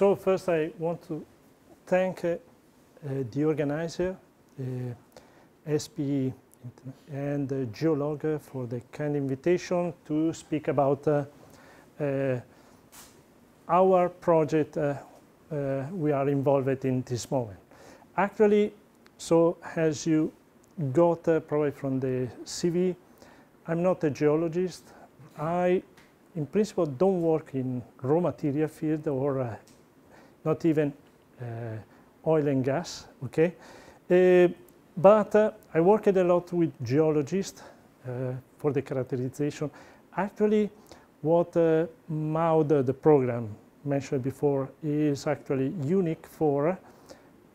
so first I want to thank uh, the organizer, SPE and the Geolog for the kind invitation to speak about uh, uh, our project uh, we are involved in this moment. Actually, so as you got probably from the CV, I'm not a geologist. I, in principle, don't work in raw material field or uh, not even uh, oil and gas, okay? Uh, but uh, I worked a lot with geologists for the characterization. Actually, what uh, MAUD, the program mentioned before, is actually unique for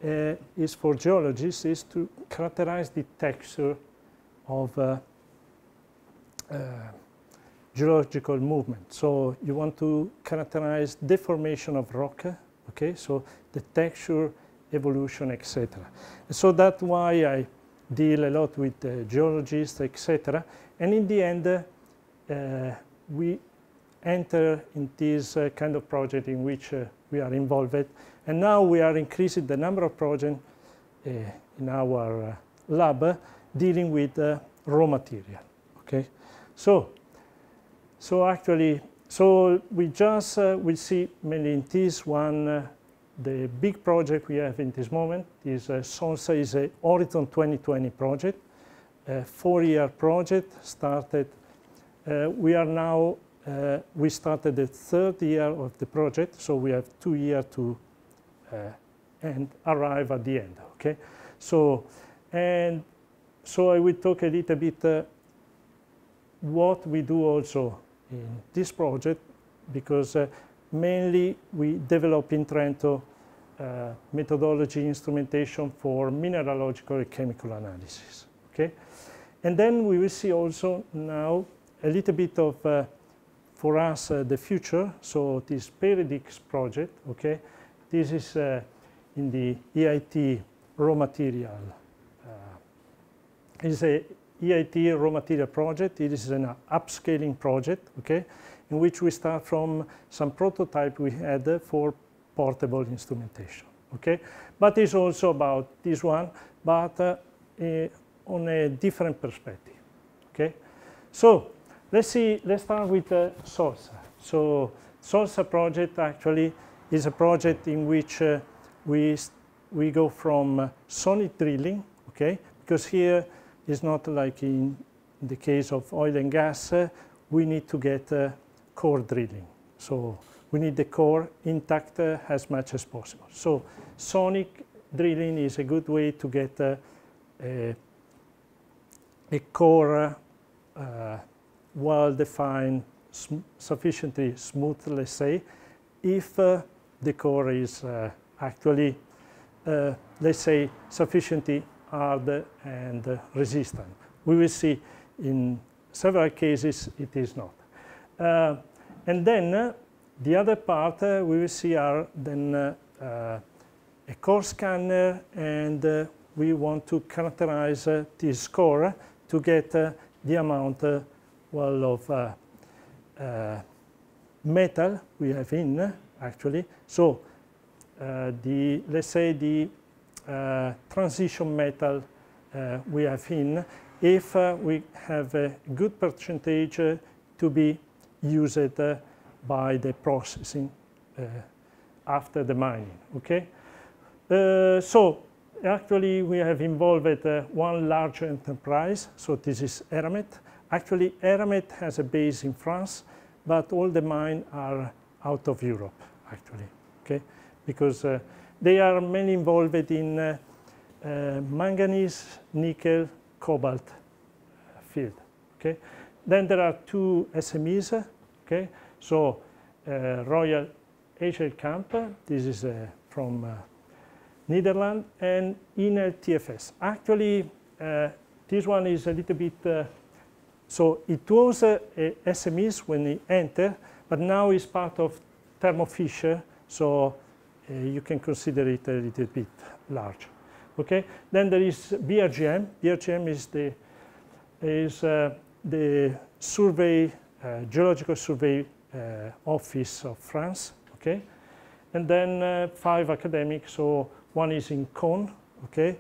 uh, is for geologists is to characterize the texture of uh, uh, geological movement. So you want to characterize deformation of rock, okay? So the texture, evolution, etc. So that's why I deal a lot with uh, geologists, etc. And in the end, uh, we enter in this uh, kind of project in which uh, we are involved. And now we are increasing the number of projects uh, in our uh, lab dealing with raw material. Okay, so so actually, so we just we see mainly in this one the big project we have in this moment is uh, SOLSA is a Horizon 2020 project, a four-year project started. Uh, we are now, uh, we started the third year of the project, so we have two years to uh, and arrive at the end, okay? So, and so I will talk a little bit uh, what we do also in this project because uh, mainly we develop in Trento uh, methodology instrumentation for mineralogical and chemical analysis. Okay, and then we will see also now a little bit of uh, for us uh, the future. So this Peridix project. Okay, this is uh, in the EIT raw material. Uh, is a EIT raw material project. It is an upscaling project. Okay in which we start from some prototype we had for portable instrumentation. Okay, but it's also about this one, but uh, uh, on a different perspective. Okay, so let's see. Let's start with uh, SOLSA. So SOLSA project actually is a project in which uh, we we go from sonic drilling. Okay, because here is not like in the case of oil and gas. Uh, we need to get core drilling. So we need the core intact uh, as much as possible. So sonic drilling is a good way to get uh, a, a, core uh, well-defined, sm sufficiently smooth, let's say, if uh, the core is uh, actually, uh, let's say, sufficiently hard and resistant. We will see in several cases it is not. Uh, and then uh, the other part uh, we will see are then a core scanner and we want to characterize this score to get the amount well of metal we have in actually. So uh, the let's say the uh, transition metal uh, we have in if we have a good percentage to be used uh, by the processing uh, after the mining, okay? Uh, so actually we have involved one large enterprise, so this is Eramet. Actually Eramet has a base in France, but all the mines are out of Europe, actually, okay? Because uh, they are mainly involved in uh, uh, manganese, nickel, cobalt field, okay? Then there are two SMEs, okay? So uh, Royal Eijkelkamp, this is uh, from uh, Netherlands, and INEL TFS. Actually, uh, this one is a little bit, so it was SMEs when it entered, but now it's part of Thermo Fisher, so you can consider it a little bit large. Okay, then there is BRGM. BRGM is the is the survey uh, geological survey uh, office of France, okay? and then uh, five academics. So one is in Caen, okay,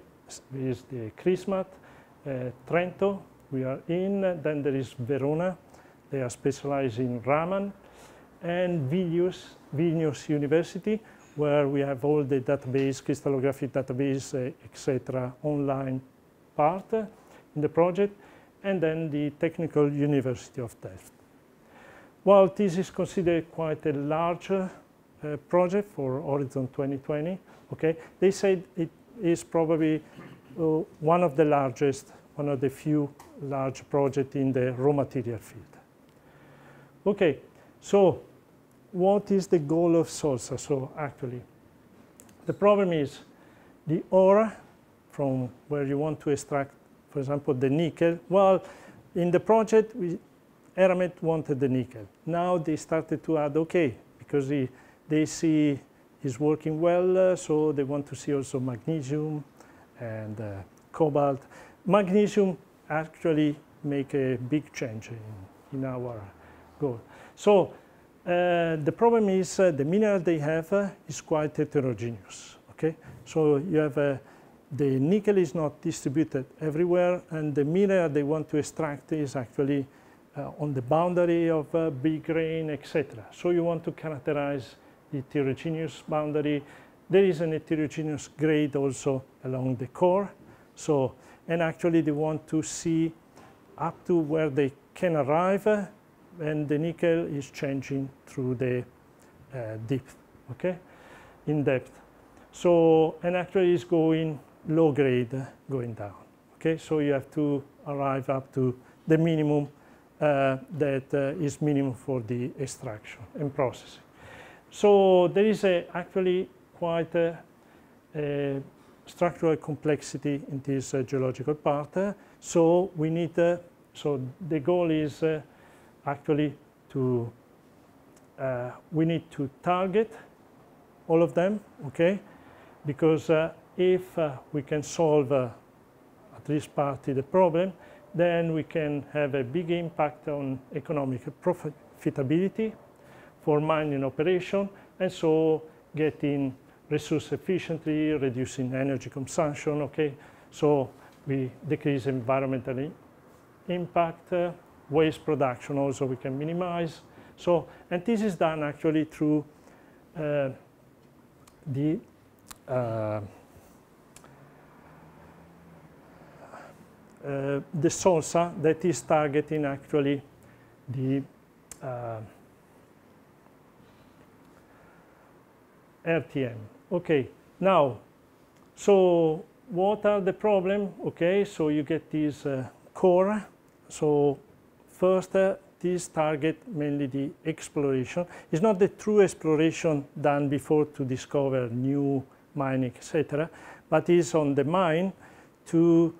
is the CRISMAT, uh, Trento, we are in. Then there is Verona, they are specialized in Raman, and Vilnius, Vilnius University, where we have all the database, crystallographic database, uh, etc., online part in the project, and then the Technical University of Delft. Well, this is considered quite a large uh, project for Horizon 2020. Okay, they said it is probably uh, one of the largest, one of the few large projects in the raw material field. Okay, so what is the goal of SOLSA? So actually, the problem is the ore from where you want to extract, for example, the nickel. Well, in the project, we, Eramet wanted the nickel. Now they started to add, okay, because they, they see it's working well, uh, so they want to see also magnesium and uh, cobalt. Magnesium actually make a big change in, in our goal. So the problem is uh, the mineral they have uh, is quite heterogeneous. Okay, so you have uh, the nickel is not distributed everywhere, and the mineral they want to extract is actually uh, on the boundary of uh, big grain, etc. So you want to characterize the heterogeneous boundary. There is an heterogeneous grade also along the core. So, and actually they want to see up to where they can arrive uh, and the nickel is changing through the uh, depth, okay, in depth. So, and actually is going low grade, going down, okay? So you have to arrive up to the minimum uh, that uh, is minimum for the extraction and processing. So there is a, actually quite a, a structural complexity in this uh, geological part. so we need, uh, so the goal is uh, actually to, uh, we need to target all of them, okay? Because uh, if uh, we can solve uh, at least partly the problem, then we can have a big impact on economic profitability for mining operation, and so getting resource efficiently, reducing energy consumption, okay? So we decrease environmental impact, uh, waste production also we can minimize. So, and this is done actually through uh, the uh, uh, the SOLSA that is targeting actually the uh, RTM. Okay, now, so what are the problem? Okay, so you get this uh, core. So First, uh, this target mainly the exploration. It's not the true exploration done before to discover new mining, etc., but is on the mine to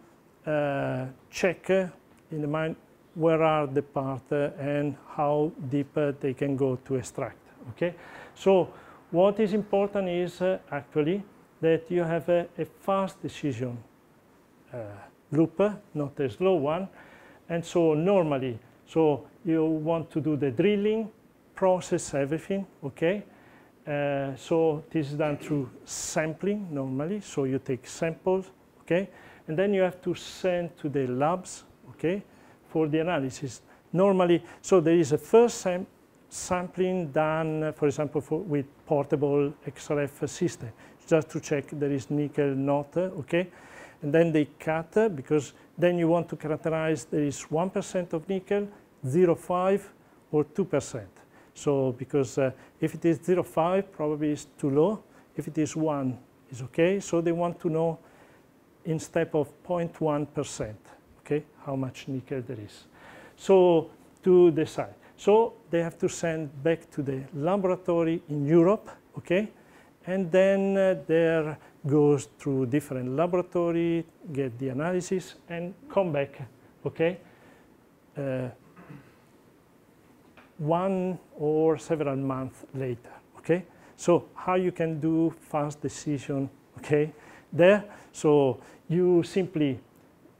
uh, check uh, in the mine where are the parts uh, and how deep uh, they can go to extract. Okay, so what is important is uh, actually that you have a, a fast decision loop, not a slow one, and so normally, so you want to do the drilling, process everything, okay? Uh, so this is done through sampling normally. So you take samples, okay? And then you have to send to the labs, okay, for the analysis. Normally, so there is a first sam sampling done, for example, for, with portable XRF system, just to check there is nickel not, uh, okay? and then they cut uh, because then you want to characterize there is 1% of nickel, 0.5 or 2%. So because uh, if it is 0.5, probably it's too low. If it is 1, it's okay. So they want to know in step of 0.1%, okay, how much nickel there is. So to decide. So they have to send back to the laboratory in Europe, okay, and then uh, there goes through different laboratory, get the analysis, and come back, okay? Uh, one or several months later, okay? So how you can do fast decision, okay? There, so you simply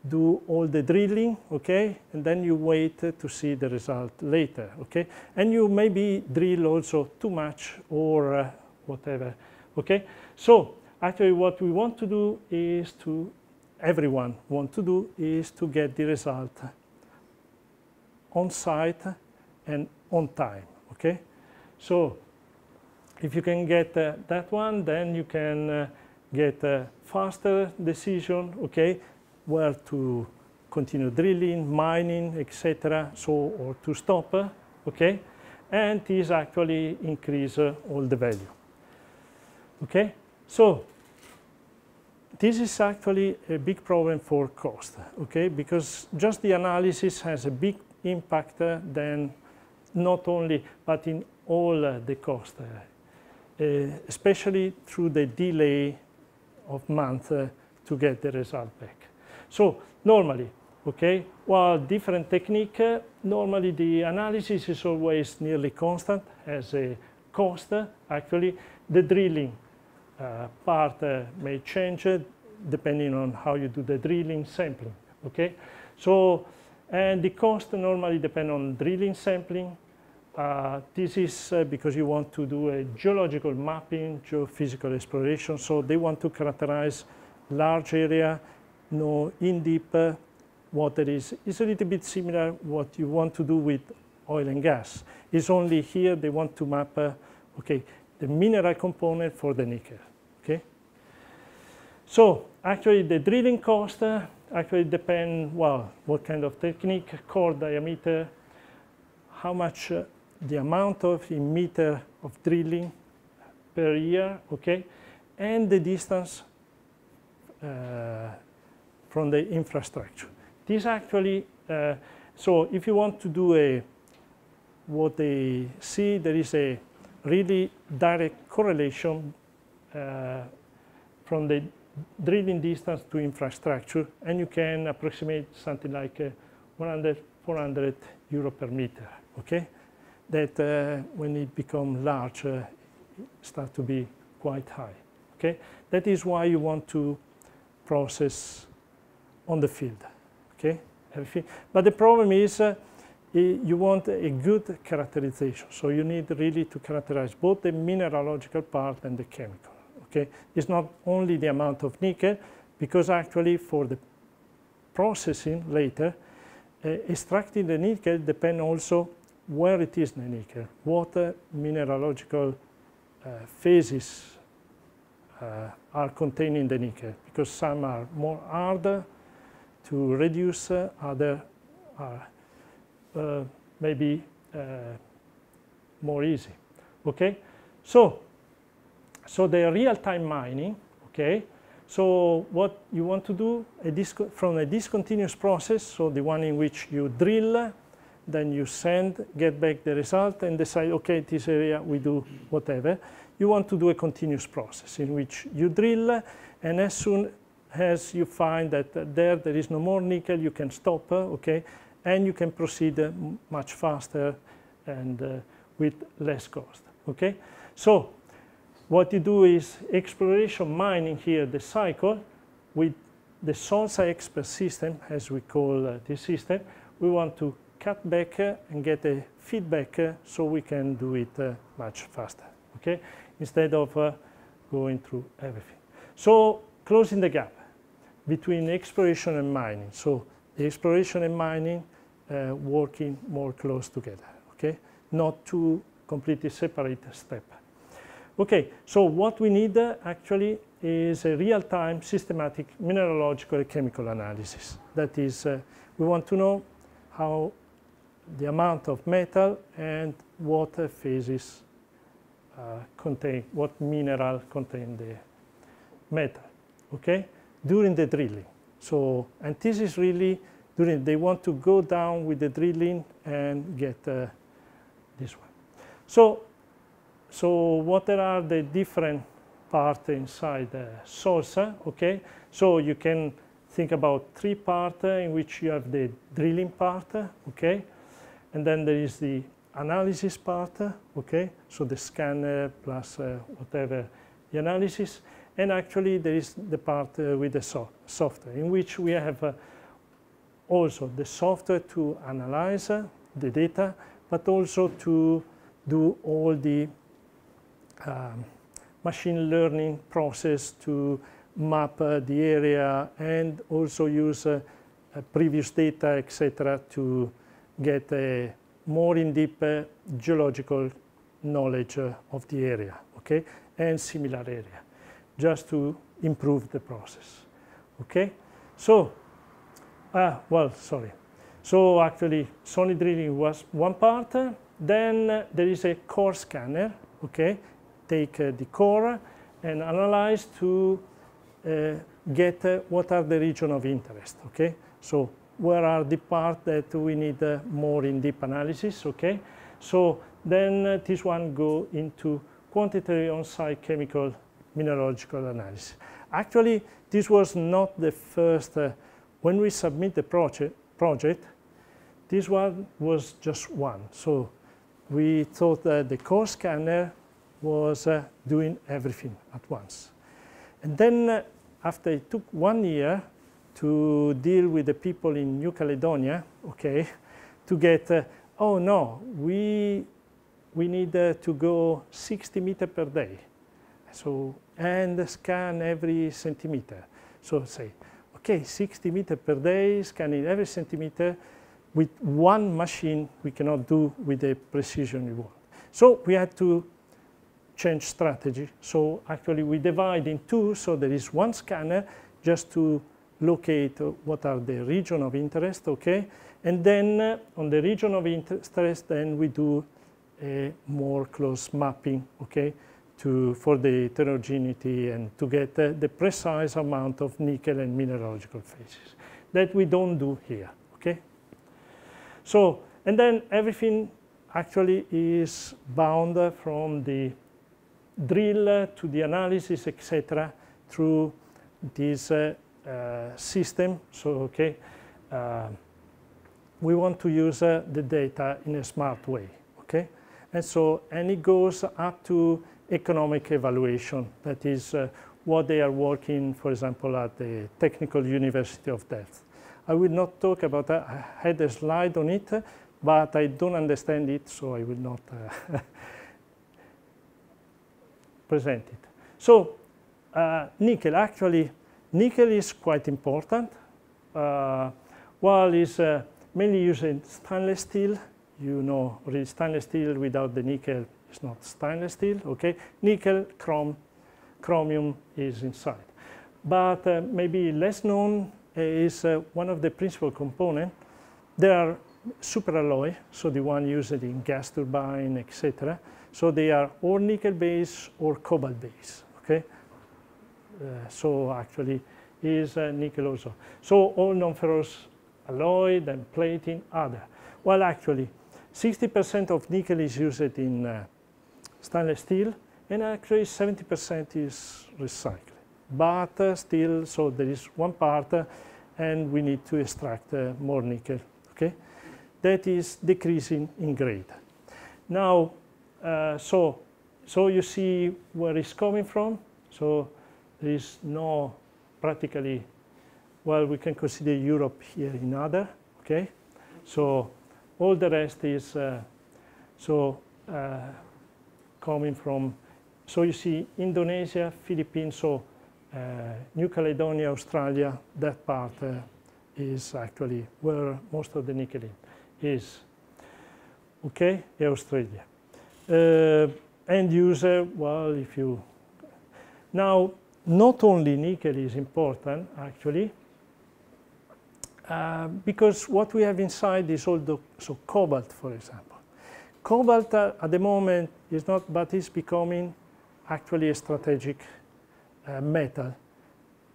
do all the drilling, okay? And then you wait to see the result later, okay? And you maybe drill also too much or uh, whatever. Okay, so actually what we want to do is to, everyone want to do is to get the result on site and on time, okay? So if you can get uh, that one, then you can uh, get a faster decision, okay, where to continue drilling, mining, etc., so, or to stop, okay? And this actually increase uh, all the value, okay? So this is actually a big problem for cost, okay? Because just the analysis has a big impact uh, then not only, but in all uh, the cost, uh, especially through the delay of month to get the result back. So normally, okay, while different technique, normally the analysis is always nearly constant as a cost. Actually, the drilling uh, part uh, may change depending on how you do the drilling sampling, okay? So and the cost normally depend on drilling sampling. Uh, this is uh, because you want to do a geological mapping, geophysical exploration. So they want to characterize large area, know in deep uh, water is. It's a little bit similar what you want to do with oil and gas. It's only here they want to map, uh, okay, the mineral component for the nickel, okay? So actually the drilling cost uh, actually depend, well, what kind of technique, core diameter, how much uh, the amount of in meter of drilling per year, okay, and the distance uh, from the infrastructure. This actually, uh, so if you want to do a, what they see, there is a really direct correlation uh, from the drilling distance to infrastructure, and you can approximate something like uh, 100, 400 euro per meter, okay? That uh, when it becomes large, uh, start to be quite high, okay? That is why you want to process on the field, okay? Everything. But the problem is uh, you want a good characterization. So you need really to characterize both the mineralogical part and the chemical. Okay? It's not only the amount of nickel, because actually for the processing later, uh, extracting the nickel depends also where it is in the nickel, what uh, mineralogical uh, phases uh, are contained in the nickel, because some are more hard to reduce, uh, other are uh, maybe uh, more easy. Okay, so so the real-time mining, okay, so what you want to do a from a discontinuous process, so the one in which you drill, then you send, get back the result, and decide, okay, this area we do whatever. You want to do a continuous process in which you drill, and as soon as you find that uh, there there is no more nickel, you can stop, uh, okay, and you can proceed much faster and uh, with less cost, okay. So what you do is exploration mining here, the cycle, with the SOLSA expert system, as we call uh, this system, we want to cut back uh, and get a feedback uh, so we can do it uh, much faster, okay? Instead of uh, going through everything. So closing the gap between exploration and mining. So the exploration and mining uh, working more close together, okay? Not two completely separate steps. Okay, so what we need uh, actually is a real-time systematic mineralogical and chemical analysis. That is, uh, we want to know how the amount of metal and water phases uh, contain, what mineral contain the metal, okay, during the drilling. So, and this is really during, they want to go down with the drilling and get uh, this one. So so what are the different parts inside the SOLSA, okay? So you can think about three parts in which you have the drilling part, okay? And then there is the analysis part, okay? So the scanner plus uh, whatever the analysis. And actually there is the part uh, with the so software in which we have uh, also the software to analyze uh, the data, but also to do all the um, machine learning process to map uh, the area and also use uh, uh, previous data, etc., to get a more in-depth uh, geological knowledge uh, of the area, okay, and similar area, just to improve the process, okay. So, ah, well, sorry. So actually, sonic drilling was one part. Then there is a core scanner, okay, take uh, the core and analyze to uh, get uh, what are the region of interest, okay? So where are the parts that we need uh, more in-deep analysis, okay? So then uh, this one go into quantitative on-site chemical mineralogical analysis. Actually, this was not the first, uh, when we submit the project, project, this one was just one. So we thought that the core scanner was uh, doing everything at once. And then uh, after it took one year to deal with the people in New Caledonia, okay, to get, uh, oh no, we, we need uh, to go 60 meter per day. So, and scan every centimeter. So say, okay, 60 meter per day, scanning every centimeter, with one machine we cannot do with the precision we want. So we had to change strategy. So actually we divide in two, so there is one scanner just to locate what are the region of interest, okay? And then uh, on the region of interest, then we do a more close mapping, okay? To, for the heterogeneity and to get uh, the precise amount of nickel and mineralogical phases that we don't do here, okay? So, and then everything actually is bound from the drill to the analysis, etc., through this uh, uh, system. So, okay, uh, we want to use uh, the data in a smart way, okay? And so, and it goes up to economic evaluation. That is uh, what they are working, for example, at the Technical University of Delft. I will not talk about that. I had a slide on it, but I don't understand it, so I will not uh, present it. So uh, nickel, actually, nickel is quite important. Uh, while it's uh, mainly used in stainless steel, you know, stainless steel without the nickel is not stainless steel, okay? Nickel, chrome, chromium is inside. But uh, maybe less known is uh, one of the principal components. There are superalloy, so the one used in gas turbine, etc. So they are or nickel based or cobalt based. Okay, uh, so actually is uh, nickel also. So all non-ferrous alloy, then plating, other. Well, actually, 60% of nickel is used in uh, stainless steel, and actually 70% is recycled but uh, still, so there is one part uh, and we need to extract uh, more nickel, okay? That is decreasing in grade. Now, so, so you see where it's coming from. So there is no practically, well, we can consider Europe here in other, okay? So all the rest is, uh, so uh, coming from, so you see Indonesia, Philippines, so uh, New Caledonia, Australia, that part uh, is actually where most of the nickel is. Okay, Australia. Uh, end user, well, if you... Now, not only nickel is important, actually, uh, because what we have inside is all the, so cobalt, for example. Cobalt uh, at the moment is not, but is becoming actually a strategic uh, metal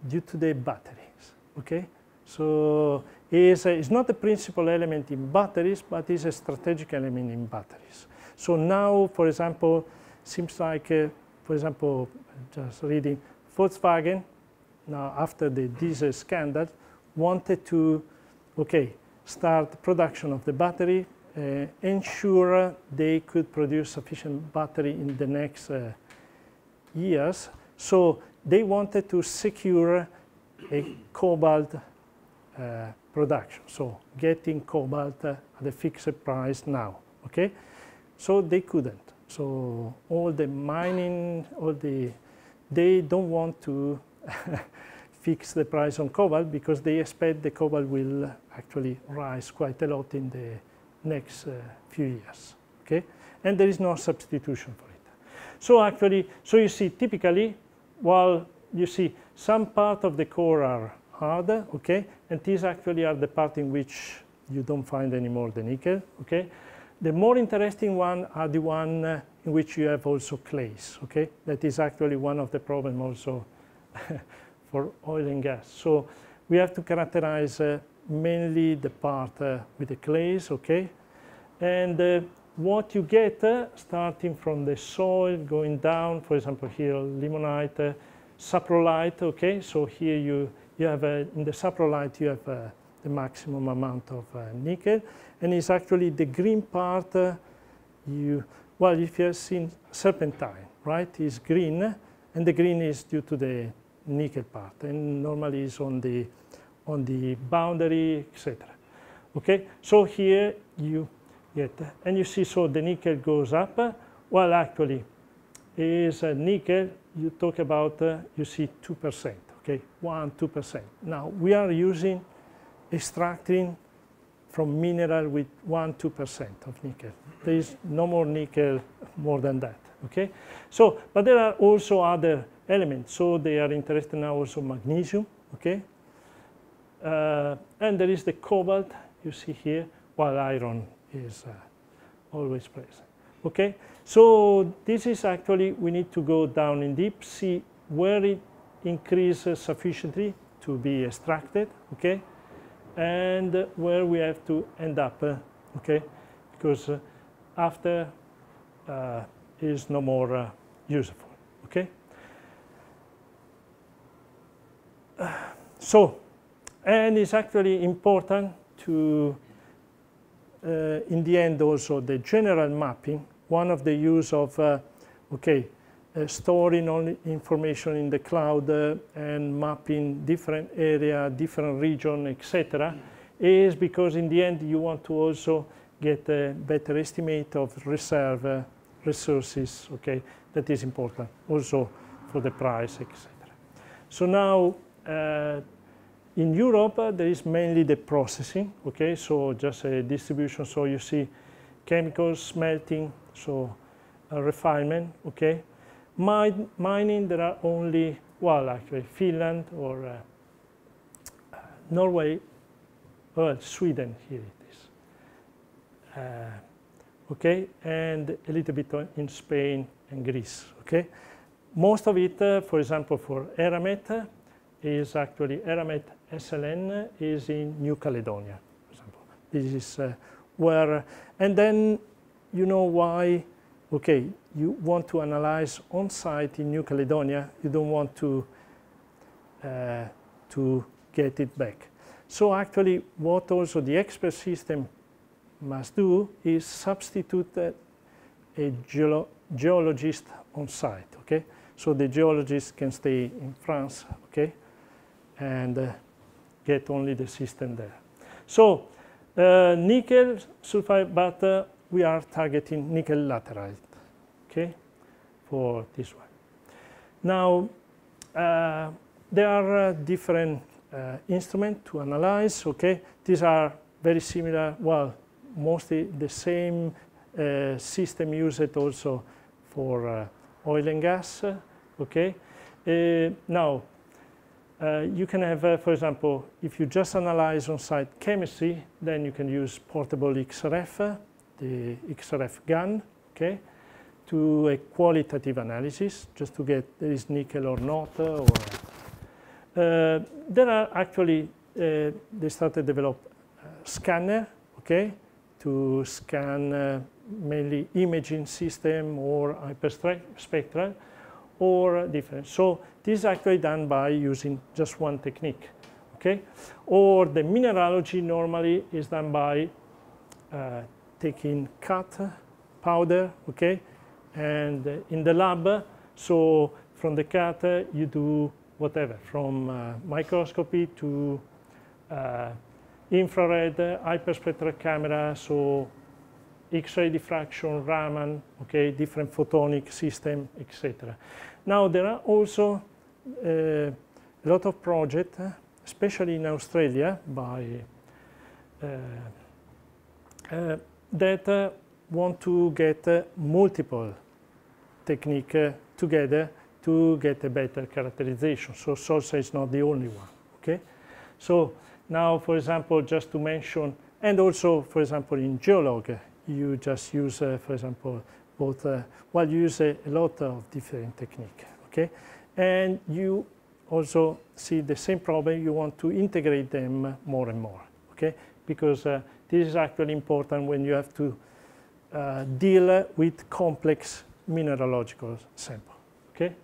due to the batteries, okay? So it's, a, it's not the principal element in batteries, but it's a strategic element in batteries. So now, for example, seems like, uh, for example, just reading, Volkswagen, now after the diesel scandal, wanted to, okay, start production of the battery, uh, ensure they could produce sufficient battery in the next uh, years. So they wanted to secure a cobalt uh, production, so getting cobalt uh, at a fixed price now, okay? So they couldn't. So all the mining, all the, they don't want to fix the price on cobalt because they expect the cobalt will actually rise quite a lot in the next uh, few years, okay? And there is no substitution for it. So actually, so you see typically, while you see some part of the core are harder, okay? And these actually are the part in which you don't find anymore the nickel, okay? The more interesting one are the one uh, in which you have also clays, okay? That is actually one of the problem also for oil and gas. So we have to characterize uh, mainly the part uh, with the clays, okay? And uh, what you get uh, starting from the soil going down, for example, here limonite, saprolite, okay? So here you, you have, in the saprolite, you have the maximum amount of uh, nickel. And it's actually the green part, uh, you, well, if you have seen serpentine, right, is green, and the green is due to the nickel part, and normally is on the, on the boundary, etc. Okay, so here you get, and you see, so the nickel goes up. Well, actually, is nickel, you talk about, uh, you see 2%, okay, 1, 2%. Now, we are using extracting from mineral with 1, 2% of nickel. There is no more nickel more than that, okay? So, but there are also other elements. So they are interested now also magnesium, okay? Uh, and there is the cobalt you see here, while iron is uh, always present, okay? So this is actually, we need to go down in deep, see where it increases sufficiently to be extracted, okay? and where we have to end up, uh, okay? Because uh, after uh, is no more uh, useful, okay? so, and it's actually important to, uh, in the end also, the general mapping, one of the use of, uh, okay, uh, storing only information in the cloud uh, and mapping different area, different region, etc., is because in the end you want to also get a better estimate of reserve uh, resources. Okay, that is important also for the price, etc. So now uh, in Europe uh, there is mainly the processing. Okay, so just a distribution. So you see chemicals, smelting, so refinement. Okay Mine, mining, there are only, well, actually, Finland or uh, uh, Norway, well, Sweden, here it is. Uh, okay, and a little bit in Spain and Greece, okay? Most of it, uh, for example, for Eramet, is actually Eramet SLN is in New Caledonia, for example. This is uh, where, and then you know why okay, you want to analyze on-site in New Caledonia, you don't want to, uh, to get it back. So actually, what also the expert system must do is substitute uh, a geolo geologist on site, okay? So the geologist can stay in France, okay? And uh, get only the system there. So uh, nickel sulfide, but uh, we are targeting nickel laterite, okay, for this one. Now, uh, there are uh, different uh, instruments to analyze, okay. These are very similar, well, mostly the same uh, system used also for oil and gas, okay. Now, uh, you can have, uh, for example, if you just analyze on-site chemistry, then you can use portable XRF, the XRF gun, okay, to a qualitative analysis, just to get there is nickel or not. Or uh, there are actually uh, they started develop scanner, okay, to scan uh, mainly imaging system or hyperspectral or different. So this is actually done by using just one technique, okay? Or the mineralogy normally is done by uh, taking cut powder, okay, and uh, in the lab, so from the cut you do whatever, from uh, microscopy to uh, infrared, hyperspectral camera, so X-ray diffraction, Raman, okay, different photonic system, etc. Now there are also uh, a lot of projects, uh, especially in Australia, by uh, uh that uh, want to get uh, multiple technique together to get a better characterization. So SOLSA is not the only one. Okay, so now, for example, just to mention, and also, for example, in Geolog, you just use, uh, for example, both, uh, well, you use a, a, lot of different technique, okay? And you also see the same problem, you want to integrate them more and more, okay? Because uh, this is actually important when you have to uh, deal with complex mineralogical sample, okay?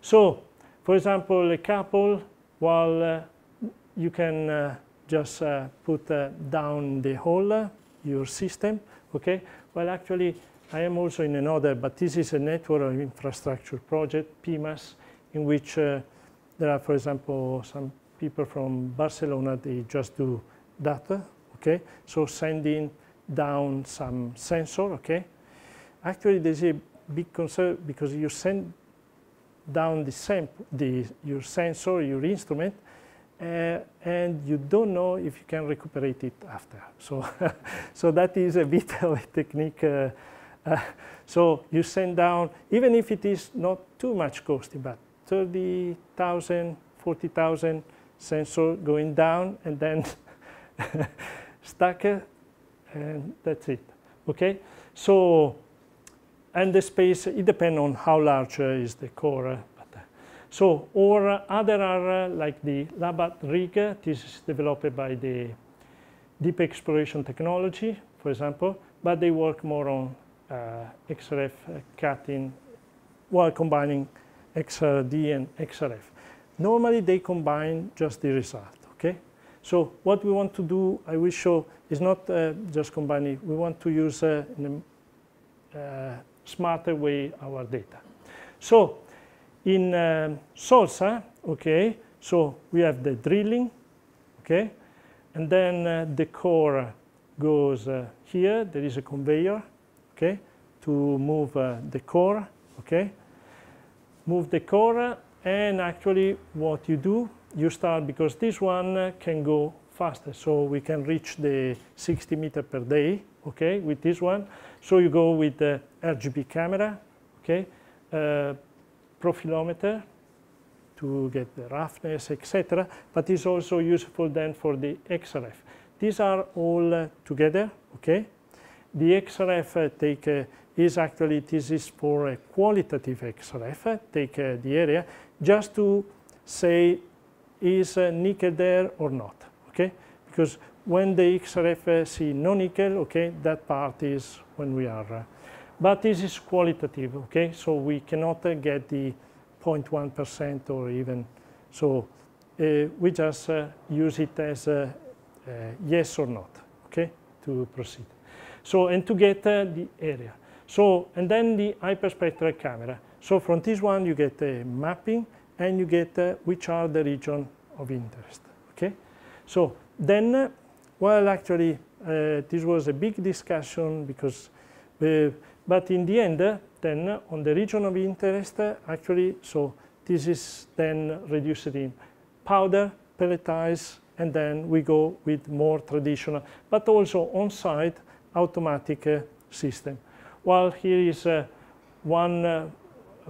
So, for example, a couple, while uh, you can uh, just uh, put uh, down the whole your system, okay? Well, actually, I am also in another, but this is a network of infrastructure project, PIMAS, in which uh, there are, for example, some people from Barcelona, they just do data, okay? So sending down some sensor, okay? Actually, there's a big concern because you send down the, sample, the your sensor, your instrument, uh, and you don't know if you can recuperate it after. So, so that is a bit of a technique. Uh, uh, so you send down, even if it is not too much costly, but 30,000, 40,000 sensor going down and then stuck and that's it. Okay, so and the space it depends on how large is the core so, or uh, other are uh, like the Lab-at-Rig, this is developed by the Deep Exploration Technology, for example, but they work more on uh, XRF cutting while combining XRD and XRF. Normally they combine just the result, okay? So what we want to do, I will show, is not uh, just combining, we want to use uh, in a uh, smarter way our data. So in um, SOLSA, okay, so we have the drilling, okay, and then uh, the core goes uh, here, there is a conveyor, okay, to move uh, the core, okay, move the core, and actually what you do, you start, because this one uh, can go faster, so we can reach the 60 meter per day, okay, with this one, so you go with the RGB camera, okay, uh, profilometer to get the roughness, etc. But it's also useful then for the XRF. These are all uh, together, okay? The XRF uh, take uh, is actually, this is for a qualitative XRF, uh, take uh, the area, just to say is uh, nickel there or not, okay? Because when the XRF see no nickel, okay, that part is when we are but this is qualitative, okay? So we cannot uh, get the 0.1% or even, so uh, we just uh, use it as yes or not, okay, to proceed. So, and to get uh, the area. So, and then the hyperspectral camera. So from this one you get a mapping and you get uh, which are the region of interest, okay? So then, well actually uh, this was a big discussion because but in the end, then on the region of interest, actually, so this is then reduced in powder, pelletized, and then we go with more traditional, but also on-site automatic uh, system. While here is uh, one uh,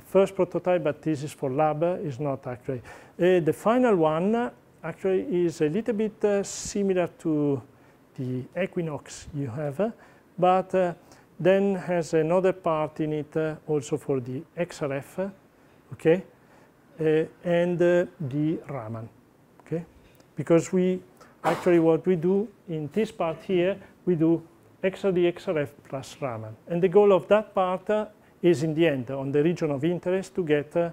first prototype, but this is for lab, is not actually. The final one actually is a little bit similar to the Equinox you have, but then has another part in it uh, also for the XRF, okay, uh, and uh, the Raman, okay, because we actually what we do in this part here we do XRD XRF plus Raman, and the goal of that part uh, is in the end on the region of interest to get uh,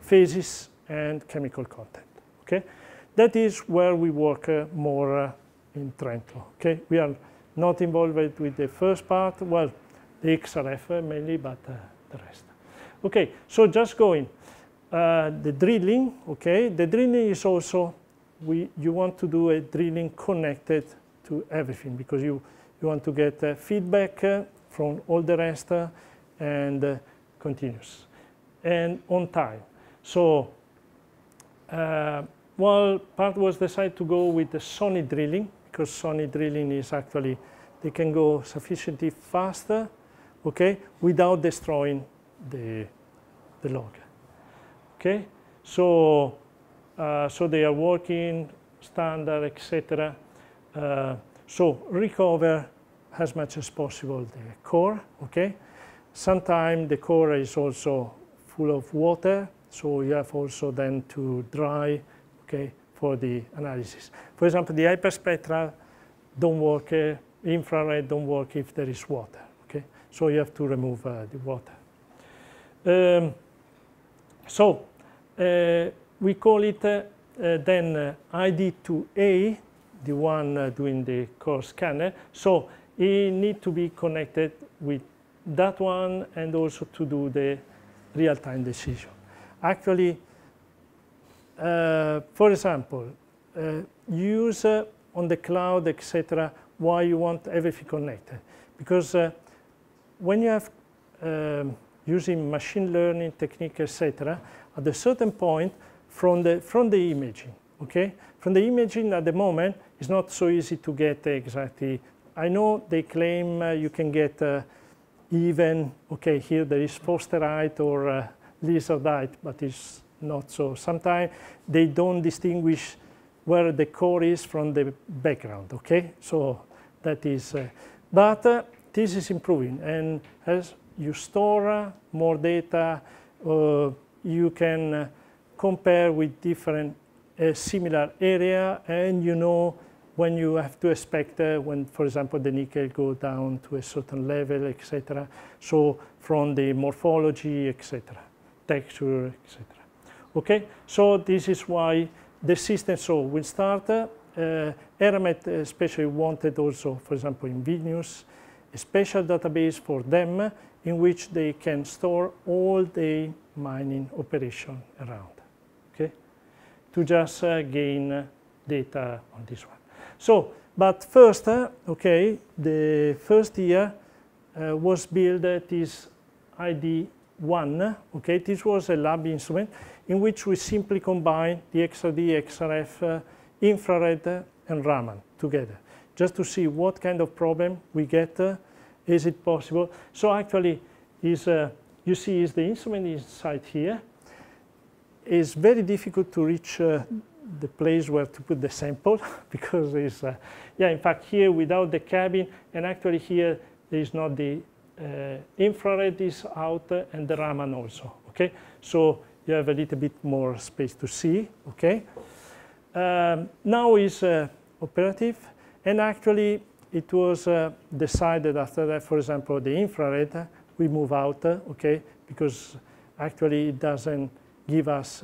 phases and chemical content, okay. That is where we work uh, more in Trento, okay. We are not involved with the first part, well, the XRF mainly, but uh, the rest. Okay, so just going. Uh, the drilling, okay, the drilling is also, we, you want to do a drilling connected to everything because you, you want to get uh, feedback uh, from all the rest uh, and continuous and on time. So, uh, well, part was decided to go with the sonic drilling because sonic drilling is actually, they can go sufficiently faster, okay, without destroying the, the log. Okay, so, uh, so they are working standard, etc. Uh, so recover as much as possible the core, okay? Sometimes the core is also full of water, so you have also then to dry, okay, for the analysis. For example, the hyperspectral don't work, uh, infrared don't work if there is water, okay? So you have to remove uh, the water. Um, so uh, we call it uh, uh, then ID2A, the one doing the core scanner. So it need to be connected with that one and also to do the real-time decision. Actually, uh, for example, uh, use uh, on the cloud, etc., why you want everything connected. Because when you have um, using machine learning technique, etc., at a certain point from the, from the imaging, okay? From the imaging at the moment, it's not so easy to get exactly. I know they claim uh, you can get uh, even, okay, here there is forsterite or uh, lizardite, but it's not so. Sometimes they don't distinguish where the core is from the background, okay? So that is, uh, but uh, this is improving. And as you store uh, more data, you can compare with different similar area and you know when you have to expect uh, when, for example, the nickel go down to a certain level, etc. So from the morphology, etc., texture, etc. Okay, so this is why the system, so will start, uh, Eramet especially wanted also, for example, in Vilnius, a special database for them in which they can store all the mining operation around, okay, to just uh, gain data on this one. So, but first, uh, okay, the first year uh, was built this ID1, okay, this was a lab instrument in which we simply combine the XRD, XRF, uh, infrared uh, and Raman together, just to see what kind of problem we get, uh, is it possible. So actually, is uh, you see is the instrument inside here, is very difficult to reach the place where to put the sample because it's, uh, yeah, in fact, here without the cabin, and actually here there is not the uh, infrared is out uh, and the Raman also, okay? So you have a little bit more space to see, okay? Um, now is uh, operative, and actually it was uh, decided after that, for example, the infrared, uh, we move out, okay? Because actually it doesn't give us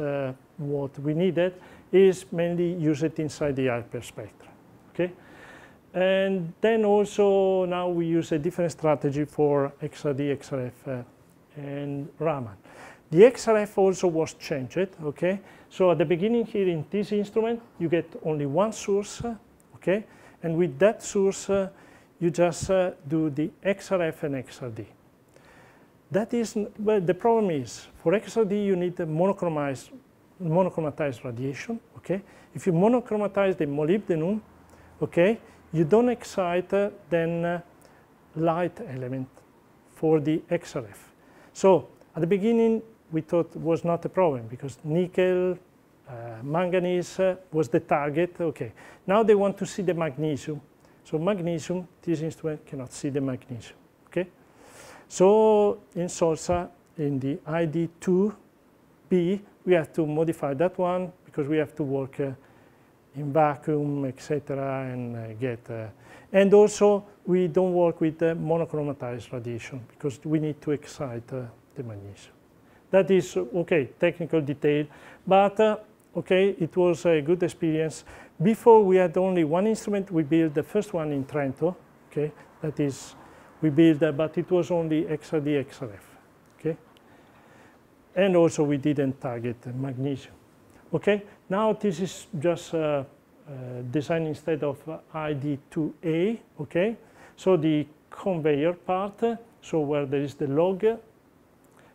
what we needed is mainly used inside the hyperspectra. Okay? And then also now we use a different strategy for XRD, XRF, uh, and Raman. The XRF also was changed, okay? So at the beginning here in this instrument, you get only one source, okay? And with that source, uh, you just uh, do the XRF and XRD. That is, well, the problem is, for XRD you need a monochromized monochromatized radiation, okay? If you monochromatize the molybdenum, okay, you don't excite uh, then uh, light element for the XRF. So at the beginning, we thought it was not a problem because nickel, uh, manganese uh, was the target, okay. Now they want to see the magnesium. So magnesium, this instrument cannot see the magnesium, okay? So in SOLSA, in the ID2B, we have to modify that one because we have to work uh, in vacuum, etc., and uh, get. Uh, and also, we don't work with monochromatized radiation because we need to excite uh, the magnesium. That is okay, technical detail, but uh, okay, it was a good experience. Before we had only one instrument. We built the first one in Trento. Okay, that is, we built, uh, but it was only XRD XRF and also we didn't target magnesium. Okay, now this is just uh, uh, design instead of ID2A, okay? So the conveyor part, so where there is the log,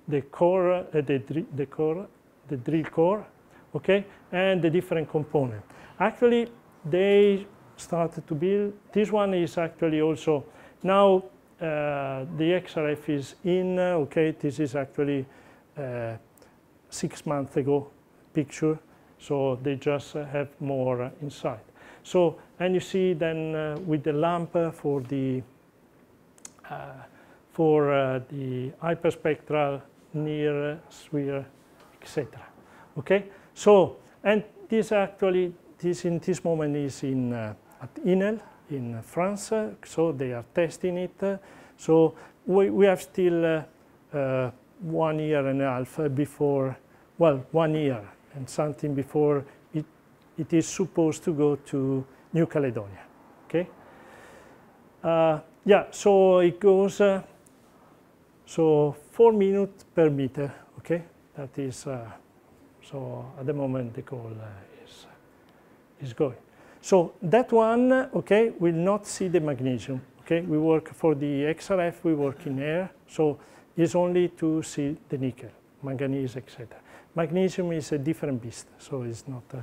the core, uh, the, the core, the drill core, okay, and the different component. Actually, they started to build. This one is actually also now uh, the XRF is in. Uh, okay, this is actually uh, six months ago picture, so they just uh, have more uh, inside. So, and you see then uh, with the lamp for the for the hyperspectral near sphere, etc. Okay, so and this actually this in this moment is in at INEL in France, so they are testing it. So we, we have still uh, uh, one year and a half before, well, one year and something before it, it is supposed to go to New Caledonia, okay? Uh, yeah, so it goes, uh, so four minutes per meter, okay? That is, uh, so at the moment the call uh, is, is going. So that one, okay, will not see the magnesium. Okay, we work for the XRF, we work in air, so it's only to see the nickel, manganese, etc. Magnesium is a different beast, so it's not, uh,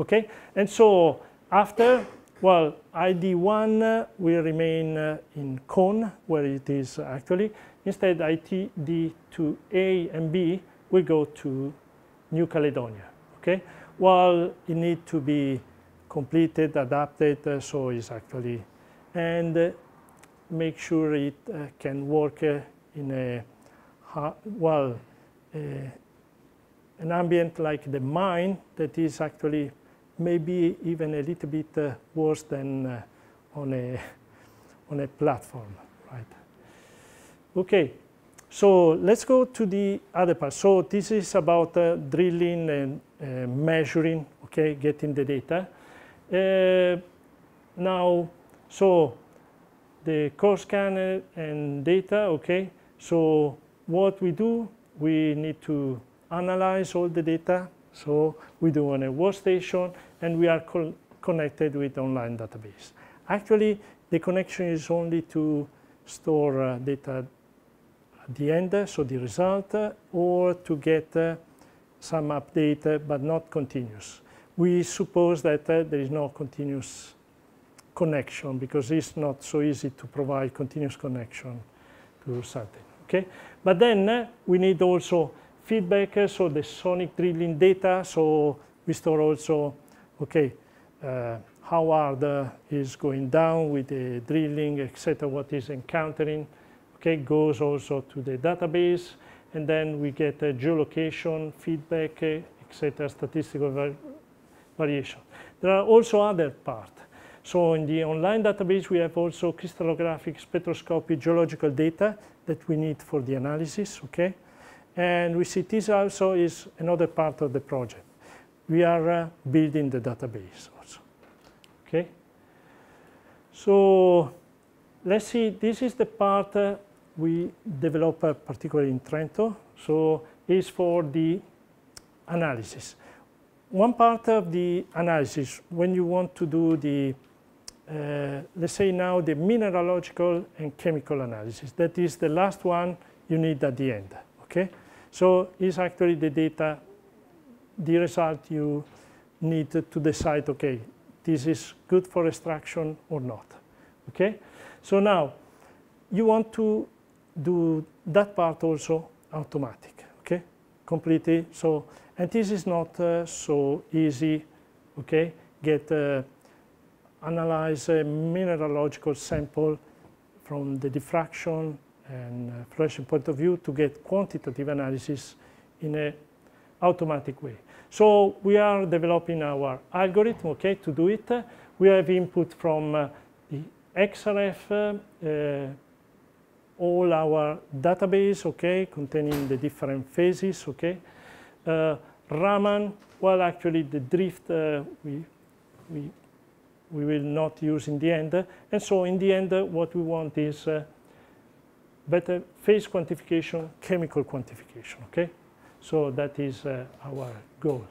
okay? And so after, well, ID1 uh, will remain uh, in Caen, where it is actually. Instead, ID2A and B will go to New Caledonia, okay? Well, it need to be completed, adapted, uh, so it's actually, and uh, make sure it uh, can work in a, well, an ambient like the mine that is actually maybe even a little bit uh, worse than uh, on a on a platform, right? Okay, so let's go to the other part. So this is about uh, drilling and measuring, okay, getting the data. Uh, now, so the core scanner and data, okay. So what we do, we need to analyze all the data. So we do on a workstation and we are co connected with online database. Actually, the connection is only to store uh, data at the end, so the result, uh, or to get uh, some update, uh, but not continuous we suppose that uh, there is no continuous connection because it's not so easy to provide continuous connection to something. Okay, but then uh, we need also feedback, uh, so the sonic drilling data. So we store also, okay, uh, how hard uh, is going down with the drilling, etc. What is encountering, okay, goes also to the database, and then we get a geolocation feedback, etc. Statistical variation. There are also other parts. So in the online database, we have also crystallographic spectroscopy geological data that we need for the analysis, okay? And we see this also is another part of the project. We are uh, building the database also, okay? So let's see, this is the part uh, we develop uh, particularly in Trento. So is for the analysis one part of the analysis, when you want to do the, uh, let's say now the mineralogical and chemical analysis, that is the last one you need at the end, okay? So it's actually the data, the result you need to decide, okay, this is good for extraction or not, okay? So now, you want to do that part also automatic, okay? Completely, so and this is not uh, so easy, okay? Get, uh, analyze a mineralogical sample from the diffraction and uh, fluorescence point of view to get quantitative analysis in an automatic way. So we are developing our algorithm, okay, to do it. We have input from uh, the XRF, uh, all our database, okay, containing the different phases, okay. Uh, Raman, well, actually, the drift uh, we, we, we will not use in the end. And so in the end, uh, what we want is better phase quantification, chemical quantification, okay? So that is uh, our goal,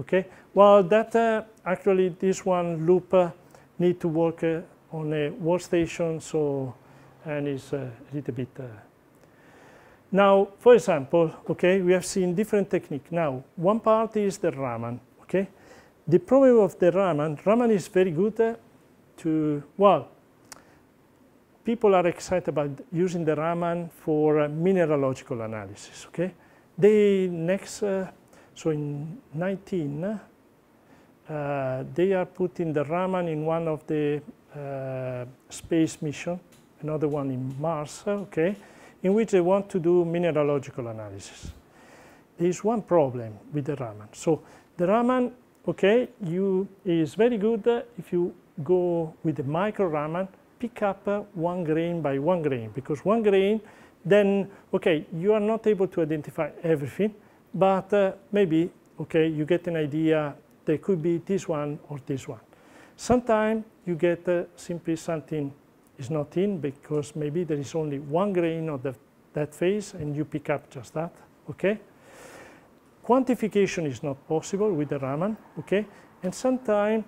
okay? Well, that uh, actually this one loop uh, need to work on a workstation, so and it's a little bit. Uh, now, for example, okay, we have seen different technique. Now, one part is the Raman, okay? The problem of the Raman, Raman is very good uh, to, well, people are excited about using the Raman for uh, mineralogical analysis, okay? They next, uh, so in 19, uh, they are putting the Raman in one of the uh, space mission, another one in Mars, okay, in which they want to do mineralogical analysis. There is one problem with the Raman. So the Raman, okay, you is very good uh, if you go with the micro Raman, pick up uh, one grain by one grain, because one grain, then, okay, you are not able to identify everything, but uh, maybe, okay, you get an idea, there could be this one or this one. Sometimes you get uh, simply something is not in because maybe there is only one grain of the, that phase and you pick up just that, okay? Quantification is not possible with the Raman, okay? And sometimes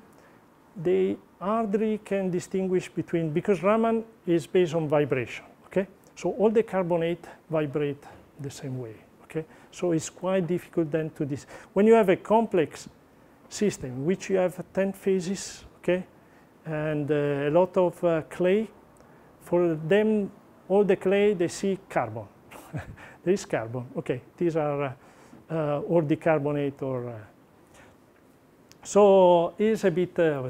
they hardly can distinguish between, because Raman is based on vibration, okay? So all the carbonate vibrate the same way, okay? So it's quite difficult then to this. When you have a complex system, which you have 10 phases, okay? And uh, a lot of uh, clay, for them, all the clay, they see carbon. there is carbon, okay. These are uh, uh or the carbonate or, uh, so it's a bit, uh,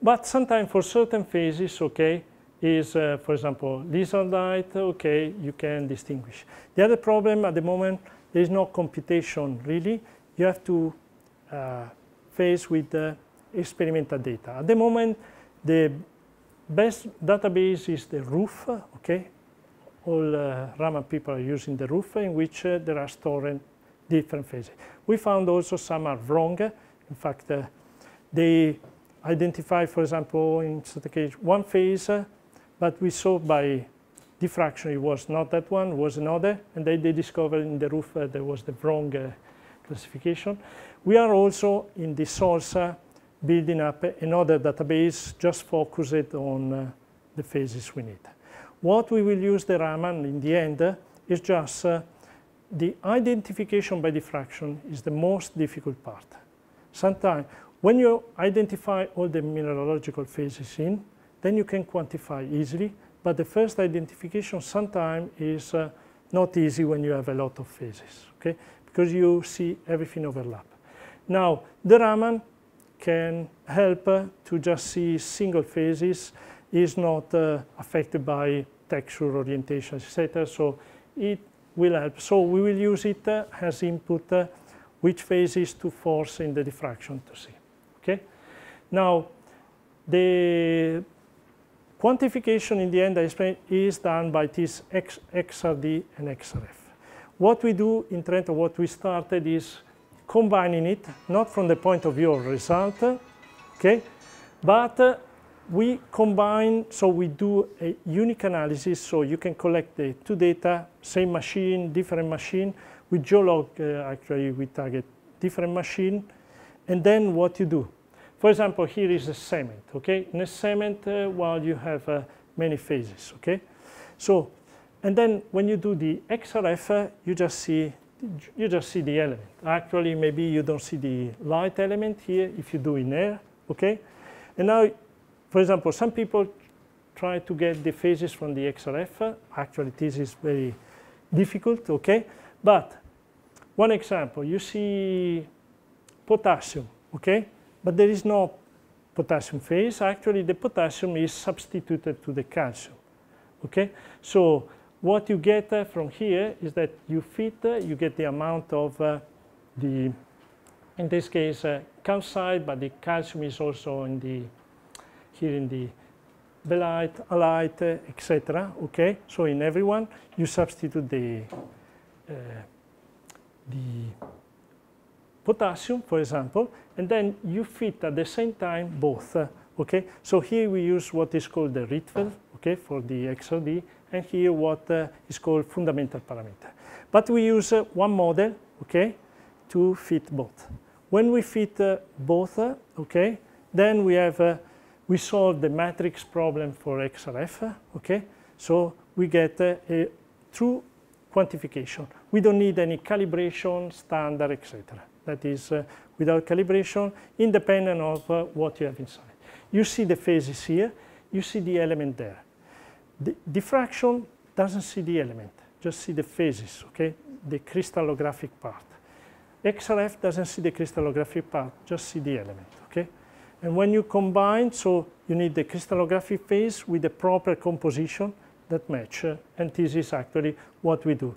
but sometimes for certain phases, okay, is, uh, for example, lizardite, okay, you can distinguish. The other problem at the moment, there is no computation really. You have to uh, face with the experimental data. At the moment, the best database is the RRUFF, okay? All uh, Raman people are using the RRUFF in which uh, there are stored different phases. We found also some are wrong. In fact, uh, they identify, for example, in certain case, one phase, uh, but we saw by diffraction it was not that one, was another, and then they discovered in the RRUFF uh, there was the wrong uh, classification. We are also in the SOLSA building up another database just focused on uh, the phases we need. What we will use the Raman in the end uh, is just uh, the identification by diffraction is the most difficult part. Sometimes when you identify all the mineralogical phases in, then you can quantify easily, but the first identification sometimes is uh, not easy when you have a lot of phases, okay? Because you see everything overlap. Now, the Raman can help uh, to just see single phases, is not uh, affected by texture, orientation, etc. So it will help. So we will use it uh, as input uh, which phases to force in the diffraction to see. Okay. Now the quantification in the end I explained is done by this X, XRD and XRF. What we do in Trento, what we started is combining it, not from the point of view of result, okay, but uh, we combine, so we do a unique analysis, so you can collect the two data, same machine, different machine. With geolog, uh, actually, we target different machine, and then what you do. For example, here is a cement, okay? In a cement, uh, well, you have uh, many phases, okay? So, and then when you do the XRF, uh, you just see you just see the element. Actually, maybe you don't see the light element here if you do in air, okay? And now, for example, some people try to get the phases from the XRF. Actually, this is very difficult, okay? But one example, you see potassium, okay? But there is no potassium phase. Actually, the potassium is substituted to the calcium, okay? So what you get uh, from here is that you fit, uh, you get the amount of uh, the, in this case, uh, calcite, but the calcium is also in the, here in the belite, alite, uh, etc. Okay, so in everyone, you substitute the, uh, the potassium, for example, and then you fit at the same time both. okay, so here we use what is called the Rietveld, okay, for the XRD, and here what uh, is called fundamental parameter. But we use uh, one model, okay, to fit both. When we fit uh, both, uh, okay, then we have, uh, we solve the matrix problem for XRF, okay? So we get uh, a true quantification. We don't need any calibration, standard, etc. That is, uh, without calibration, independent of uh, what you have inside. You see the phases here, you see the element there. The diffraction doesn't see the element, just see the phases, okay? The crystallographic part. XRF doesn't see the crystallographic part, just see the element? And when you combine, so you need the crystallographic phase with the proper composition that match, uh, and this is actually what we do.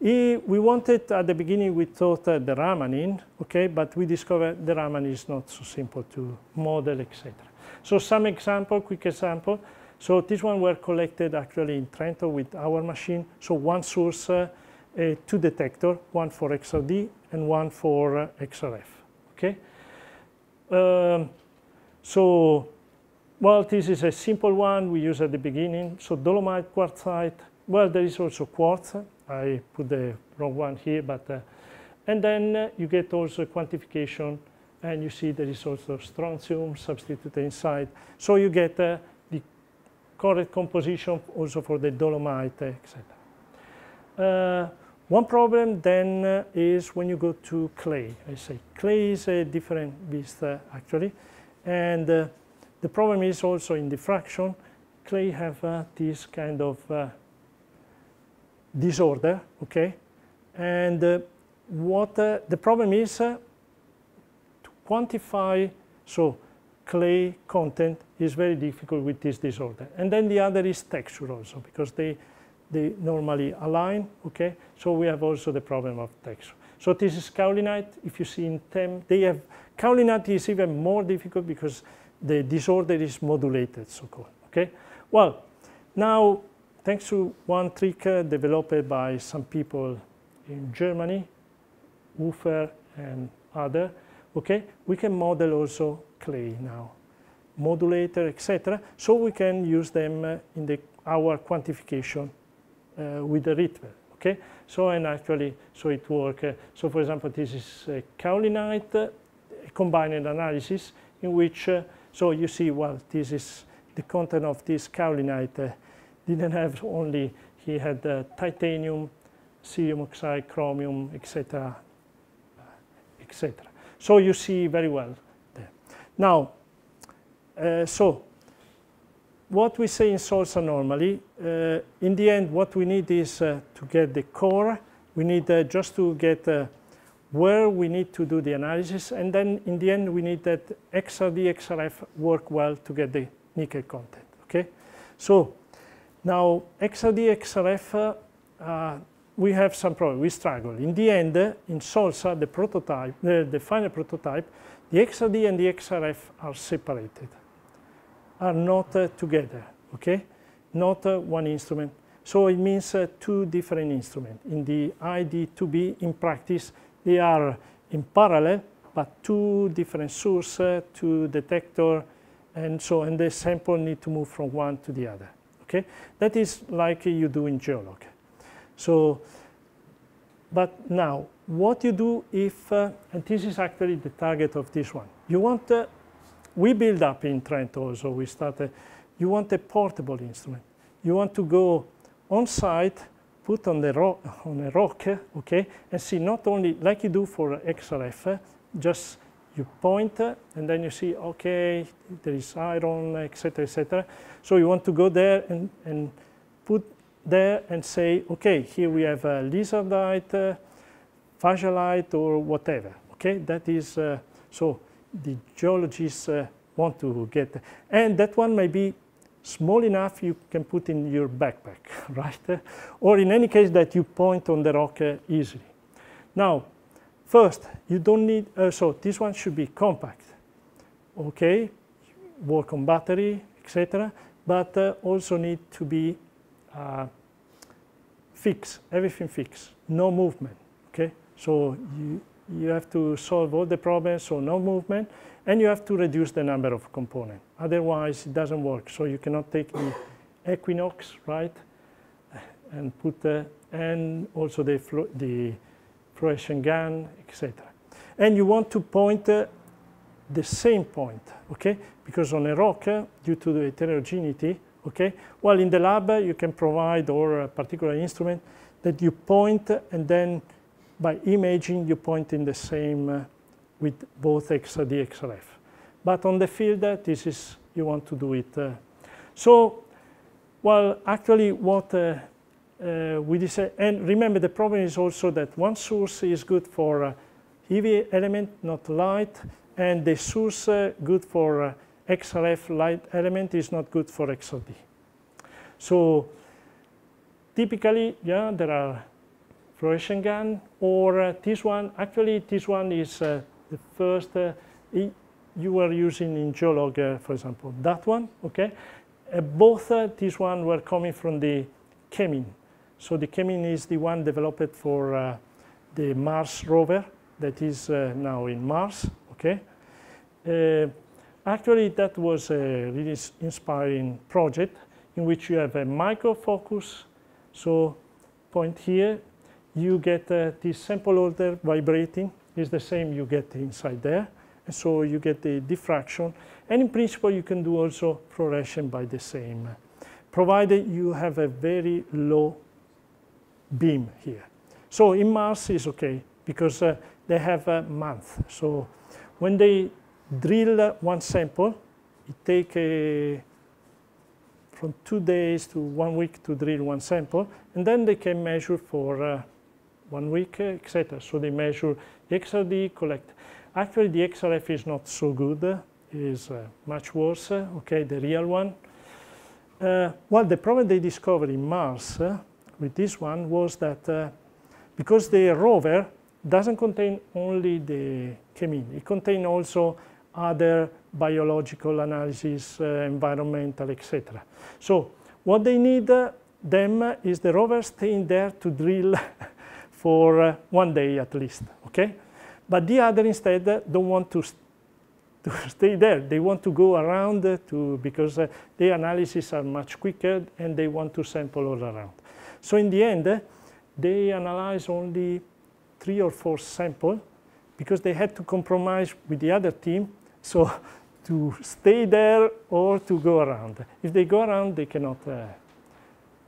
we wanted, at the beginning, we thought uh, the Raman okay, but we discovered the Raman is not so simple to model, etc. So some example, quick example. So this one were collected actually in Trento with our machine. So one source, uh, uh, two detector, one for XRD and one for uh, XRF, okay? Um, so, well, this is a simple one we use at the beginning. So dolomite, quartzite, well, there is also quartz. I put the wrong one here, but, uh, and then uh, you get also quantification and you see there is also strontium substituted inside. So you get uh, the correct composition also for the dolomite, etc. Uh, one problem then uh, is when you go to clay. I say clay is a different beast uh, actually. And uh, the problem is also in diffraction, clay have uh, this kind of uh, disorder, okay? And uh, what uh, the problem is uh, to quantify, so clay content is very difficult with this disorder. And then the other is texture also, because they, they normally align, okay? So we have also the problem of texture. So this is kaolinite. If you see in TEM, they have Kaolinite is even more difficult because the disorder is modulated, so-called, okay? Well, now, thanks to one trick uh, developed by some people in Germany, Ufer and other, okay, we can model also clay now, modulator, etc. So we can use them uh, in the, our quantification uh, with the Rietveld, okay? So and actually, so it works. Uh, so for example, this is uh, kaolinite combined analysis in which, uh, so you see, well, this is the content of this kaolinite uh, didn't have only, he had uh, titanium, cerium oxide, chromium, etc., etc. So you see very well there. Now, uh, so what we say in SOLSA normally, uh, in the end, what we need is uh, to get the core. We need just to get where we need to do the analysis, and then in the end we need that XRD, XRF work well to get the nickel content, okay? So now XRD, XRF, uh, we have some problem, we struggle. In the end, in SOLSA, the prototype, the, the final prototype, the XRD and the XRF are separated, are not uh, together, okay? Not uh, one instrument. So it means uh, two different instruments. In the ID2B, in practice, they are in parallel, but two different sources, two detector, and so and the sample need to move from one to the other. Okay, that is like you do in geolog. So, but now what you do if, uh, and this is actually the target of this one. You want, uh, we build up in Trento, so we started, you want a portable instrument. You want to go on site put on, the rock, on a rock, okay, and see not only like you do for XRF, just you point and then you see, okay, there is iron, etc., etc. So you want to go there and, and put there and say, okay, here we have a lizardite, uh, fagiolite, or whatever. Okay, that is, uh, so the geologists uh, want to get, and that one may be small enough you can put in your backpack, right? Or in any case that you point on the rock uh, easily. Now, first, you don't need, uh, so this one should be compact, okay? Work on battery, etc. But uh, also need to be uh, fixed, everything fixed, no movement, okay? So you, you have to solve all the problems, so no movement, and you have to reduce the number of components. Otherwise, it doesn't work. So you cannot take the equinox, right, and put the, and also the, the fluorescent gun, etc. And you want to point uh, the same point, okay? Because on a rock, uh, due to the heterogeneity, okay? Well, in the lab, uh, you can provide or a particular instrument that you point and then by imaging, you point in the same uh, with both XRD, XRF. But on the field, uh, this is, you want to do it. Uh. so, well, actually what uh, uh, we decided, and remember the problem is also that one source is good for heavy element, not light, and the source good for XRF light element is not good for XRD. So typically, yeah, there are fluorescent gun or uh, this one. Actually, this one is uh, the first uh, you were using in geolog, for example. That one, okay. Both this one were coming from the CheMin. So the CheMin is the one developed for the Mars rover that is now in Mars, okay. Actually, that was a really inspiring project in which you have a micro focus. So point here, you get uh, this sample order vibrating. is the same you get inside there. And so you get the diffraction. And in principle, you can do also fluorescence by the same, provided you have a very low beam here. So in Mars is okay, because uh, they have a month. So when they drill one sample. It takes uh, from two days to one week to drill one sample, and then they can measure for uh, one week, uh, etc. So they measure XRD, collect. Actually, the XRF is not so good, uh, is uh, much worse, uh, okay, the real one. Uh, well, the problem they discovered in Mars with this one was that because the rover doesn't contain only the CheMin, it contains also other biological analysis, uh, environmental, etc. So what they need uh, them is the rover staying there to drill for uh, one day at least, okay? But the other instead don't want to, st to stay there. They want to go around to, because uh, the analyses are much quicker and they want to sample all around. So in the end, they analyze only three or four samples because they had to compromise with the other team so to stay there or to go around. If they go around, they cannot, uh,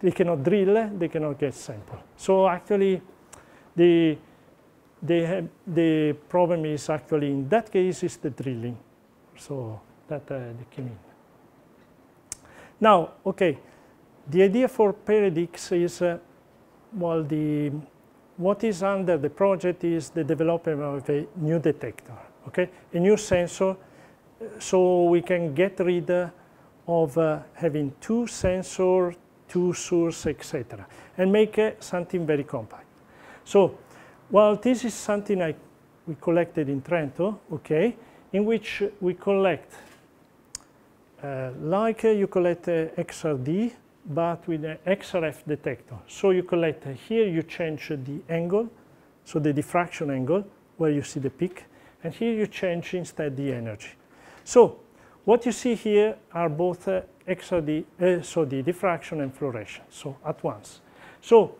they cannot drill, they cannot get sample. So actually, the, the, the problem is actually, in that case, is the drilling. So that uh, came in. Now, okay, the idea for PEREDIX is, uh, well, the, what is under the project is the development of a new detector okay? A new sensor, so we can get rid of uh, having two sensor, two source, etc., and make uh, something very compact. So, well, this is something I, we collected in Trento, okay, in which we collect, uh, like uh, you collect uh, XRD, but with an XRF detector. So you collect, uh, here you change the angle, so the diffraction angle, where you see the peak, and here you change instead the energy. So what you see here are both uh, XRD, uh, so the diffraction and fluorescence, so at once. So,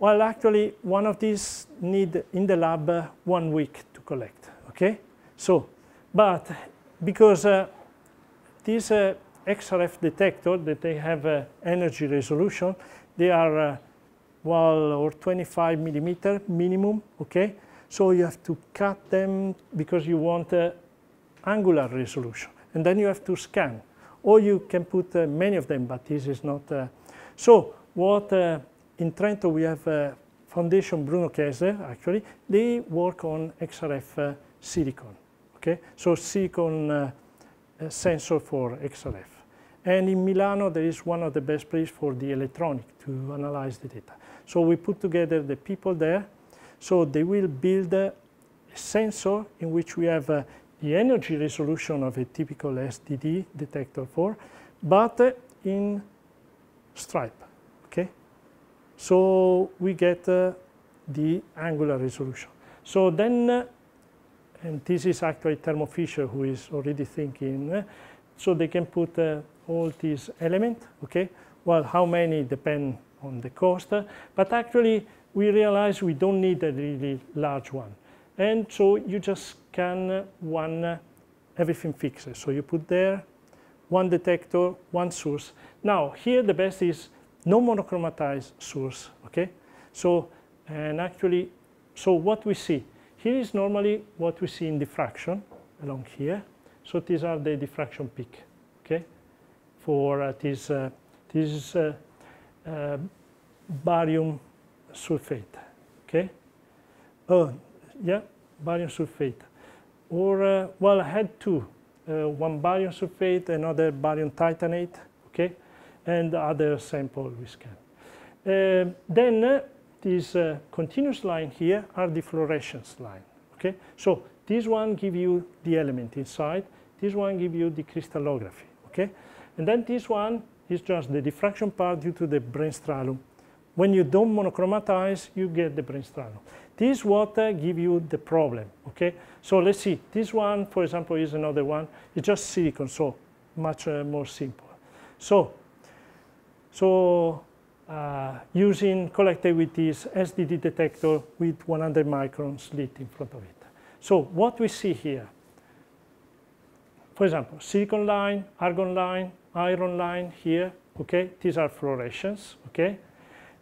well, actually, one of these need in the lab uh, one week to collect, okay? So, but because uh, this uh, XRF detector that they have uh, energy resolution, they are, uh, well, or 25 millimeter minimum, okay? So you have to cut them because you want uh, angular resolution. And then you have to scan. Or you can put uh, many of them, but this is not. So what in Trento we have uh, Foundation Bruno Kessler, actually, they work on XRF uh, silicon. Okay, so silicon sensor for XRF. And in Milano, there is one of the best places for the electronic to analyze the data. So we put together the people there so they will build a sensor in which we have uh, the energy resolution of a typical SDD detector for, but uh, in stripe? So we get uh, the angular resolution. So then, uh, and this is actually Thermo Fisher who is already thinking, uh, so they can put uh, all these elements, okay? Well, how many depend on the cost, but actually we realize we don't need a really large one. And so you just scan one, everything fixes. So you put there one detector, one source. Now, here the best is no monochromatized source, okay? So, and actually, so what we see, here is normally what we see in diffraction along here. So these are the diffraction peak, okay? For uh, this, uh, this uh, uh barium sulfate, okay? Oh, yeah, barium sulfate. Or, uh, well, I had two, uh, one barium sulfate, another barium titanate, okay? And the other sample we scan. Uh, then uh, this uh, continuous line here are the fluorescence line, okay? So this one give you the element inside, this one give you the crystallography, okay? And then this one is just the diffraction part due to the bremsstrahlung. When you don't monochromatize, you get the bremsstrahlung. This water give you the problem, okay? So let's see, this one, for example, is another one. It's just silicon, so much uh, more simple. So, so uh, using collectivity's SDD detector with 100 micron slit in front of it. So what we see here, for example, silicon line, argon line, iron line here, okay? These are fluorescence, okay?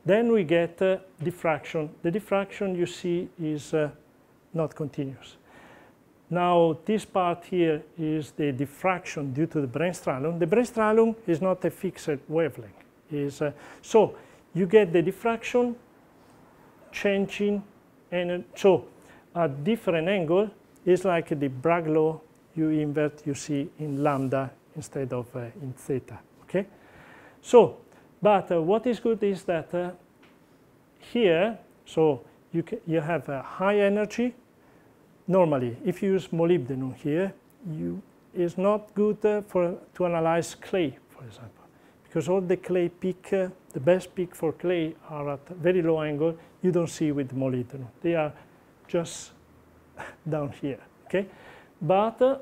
Then we get uh, diffraction. The diffraction you see is uh, not continuous. Now this part here is the diffraction due to the bremsstrahlung. The bremsstrahlung is not a fixed wavelength. Is, uh, so you get the diffraction changing and so at different angle is like the Bragg law you invert you see in lambda instead of uh, in theta. Okay, so but uh, what is good is that uh, here, so you, you have a high energy. Normally, if you use molybdenum here, you, it's not good uh, for, to analyze clay, for example, because all the clay peak, uh, the best peak for clay are at very low angle. You don't see with molybdenum. They are just down here, okay? But uh,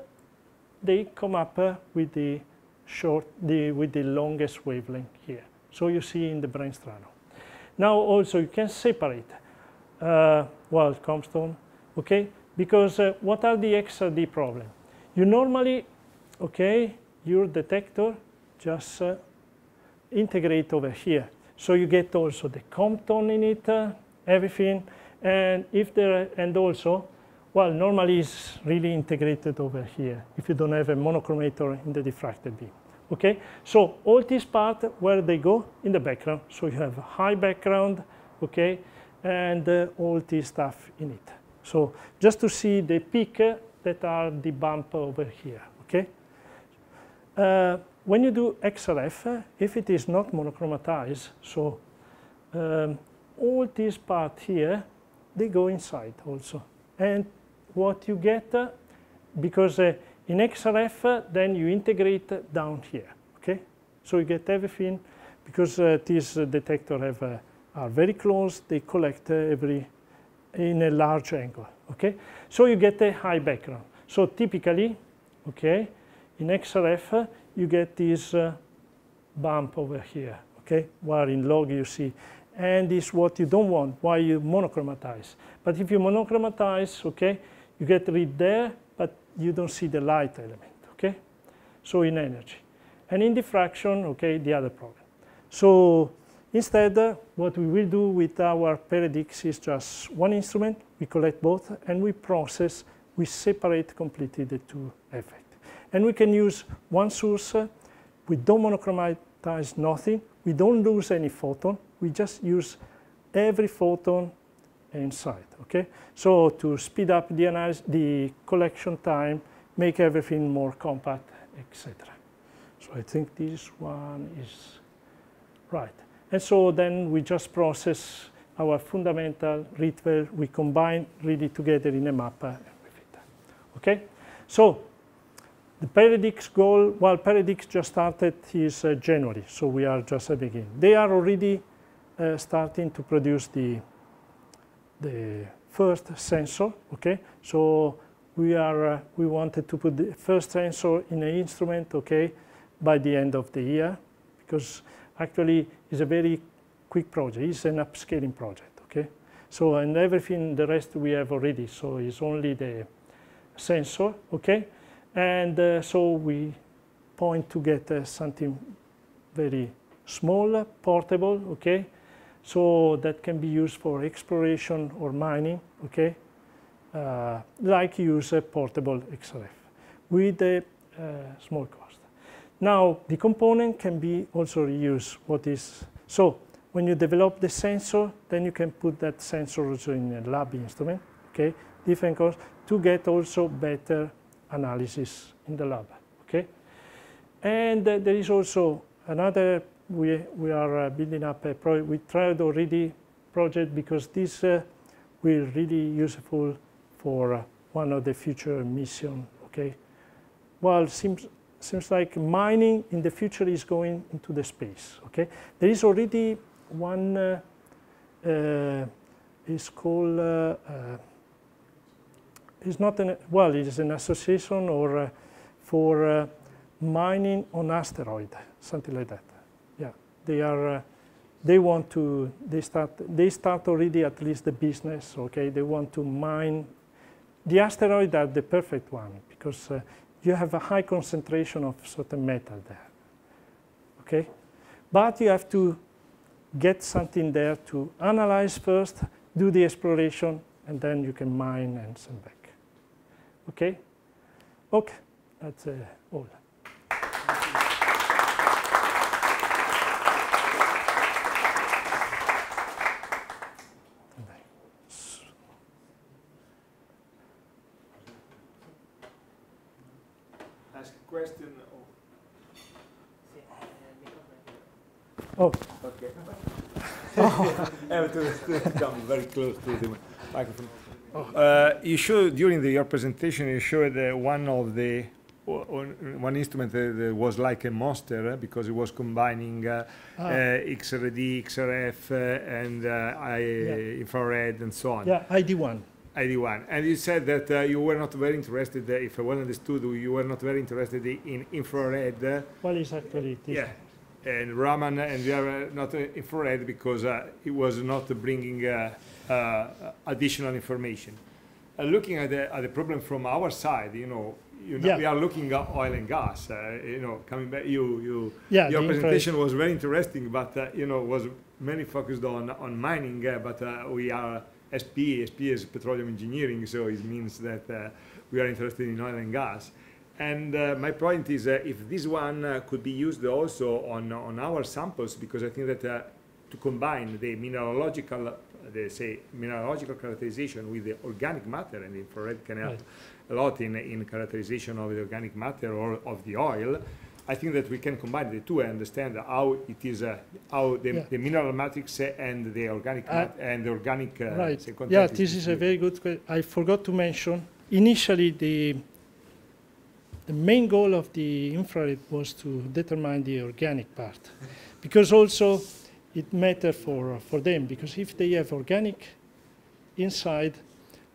they come up uh, with the short, the, with the longest wavelength here. So you see in the bremsstrahlung. Now also you can separate, uh, well, Compton, okay? Because uh, what are the XRD problem? You normally, okay, your detector just uh, integrate over here. So you get also the Compton in it, uh, everything, and if there, and also, well, normally it's really integrated over here if you don't have a monochromator in the diffracted beam. Okay, so all this part where they go in the background. So you have a high background, okay, and uh, all this stuff in it. So just to see the peak uh, that are the bump over here, okay. Uh, when you do XRF, uh, if it is not monochromatized, so um, all this part here, they go inside also. And what you get, uh, because uh, in XRF, then you integrate down here, okay? So you get everything, because uh, these uh, detectors have, uh, are very close, they collect uh, every, in a large angle, okay? So you get a high background. So typically, okay, in XRF, you get this uh, bump over here, okay? Where in log you see, and this is what you don't want, why you monochromatize. But if you monochromatize, okay, you get rid there, but you don't see the light element, okay? So in energy. And in diffraction, okay, the other problem. So instead, uh, what we will do with our PEREDIX is just one instrument, we collect both, and we process, we separate completely the two effects. And we can use one source, we don't monochromatize nothing, we don't lose any photon, we just use every photon inside, okay? So to speed up the, analysis, the collection time, make everything more compact, etc. So I think this one is right. And so then we just process our fundamental Rietveld, we combine really together in a map Okay? So the PEREDIX goal, well, PEREDIX just started is uh, January, so we are just at the beginning. They are already uh, starting to produce the the first sensor, okay? So we are, uh, we wanted to put the first sensor in an instrument, okay, by the end of the year, because actually it's a very quick project. It's an upscaling project, okay? So, and everything, the rest we have already, so it's only the sensor, okay? And uh, so we point to get uh, something very small, portable, okay? So that can be used for exploration or mining, okay? Uh, like use a portable XRF with a uh, small cost. Now, the component can be also reused. What is so? When you develop the sensor, then you can put that sensor also in a lab instrument, okay? Different cost to get also better analysis in the lab, okay? And uh, there is also another, we, we are uh, building up a project, we tried already project because this uh, will really useful for uh, one of the future mission, okay? Well, seems, seems like mining in the future is going into the space, okay? There is already one, uh, uh, is uh, uh, not an, well, it is an association or uh, for uh, mining on asteroid, something like that. Yeah, they are, they want to, they start, they start already at least the business, okay? They want to mine, the asteroid are the perfect one because you have a high concentration of certain metal there, okay? But you have to get something there to analyze first, do the exploration, and then you can mine and send back. Okay? Okay, that's uh, all. Ask a question. Oh. Okay. oh. have to, to come very close to the microphone. Uh, you showed during the, your presentation, you showed uh, one of the one instrument that was like a monster uh, because it was combining uh, ah. uh, XRD, XRF, uh, and I, yeah. infrared, and so on. Yeah, ID1. ID1. And you said that uh, you were not very interested, uh, if I well understood, you were not very interested in infrared. Uh, well, it's actually it. Yeah. And Raman and we are not infrared because it was not bringing additional information. looking at the, at the problem from our side, you know, you know, yeah. we are looking at oil and gas. Uh, you know, coming back, you, you, yeah, your presentation was very interesting, but uh, you know, was mainly focused on on mining. Uh, but uh, we are SP. SP is petroleum engineering, so it means that uh, we are interested in oil and gas. And uh, my point is, if this one could be used also on on our samples, because I think that to combine the mineralogical, the say mineralogical characterization with the organic matter and the infrared can help. Right a lot in, in characterization of the organic matter or of the oil. I think that we can combine the two and understand how it is, uh, how the, yeah. the, mineral matrix and the organic uh, and the organic. Uh, right. yeah, this is a very good question. I forgot to mention. Initially, the the main goal of the infrared was to determine the organic part, because also it matters for for them because if they have organic inside,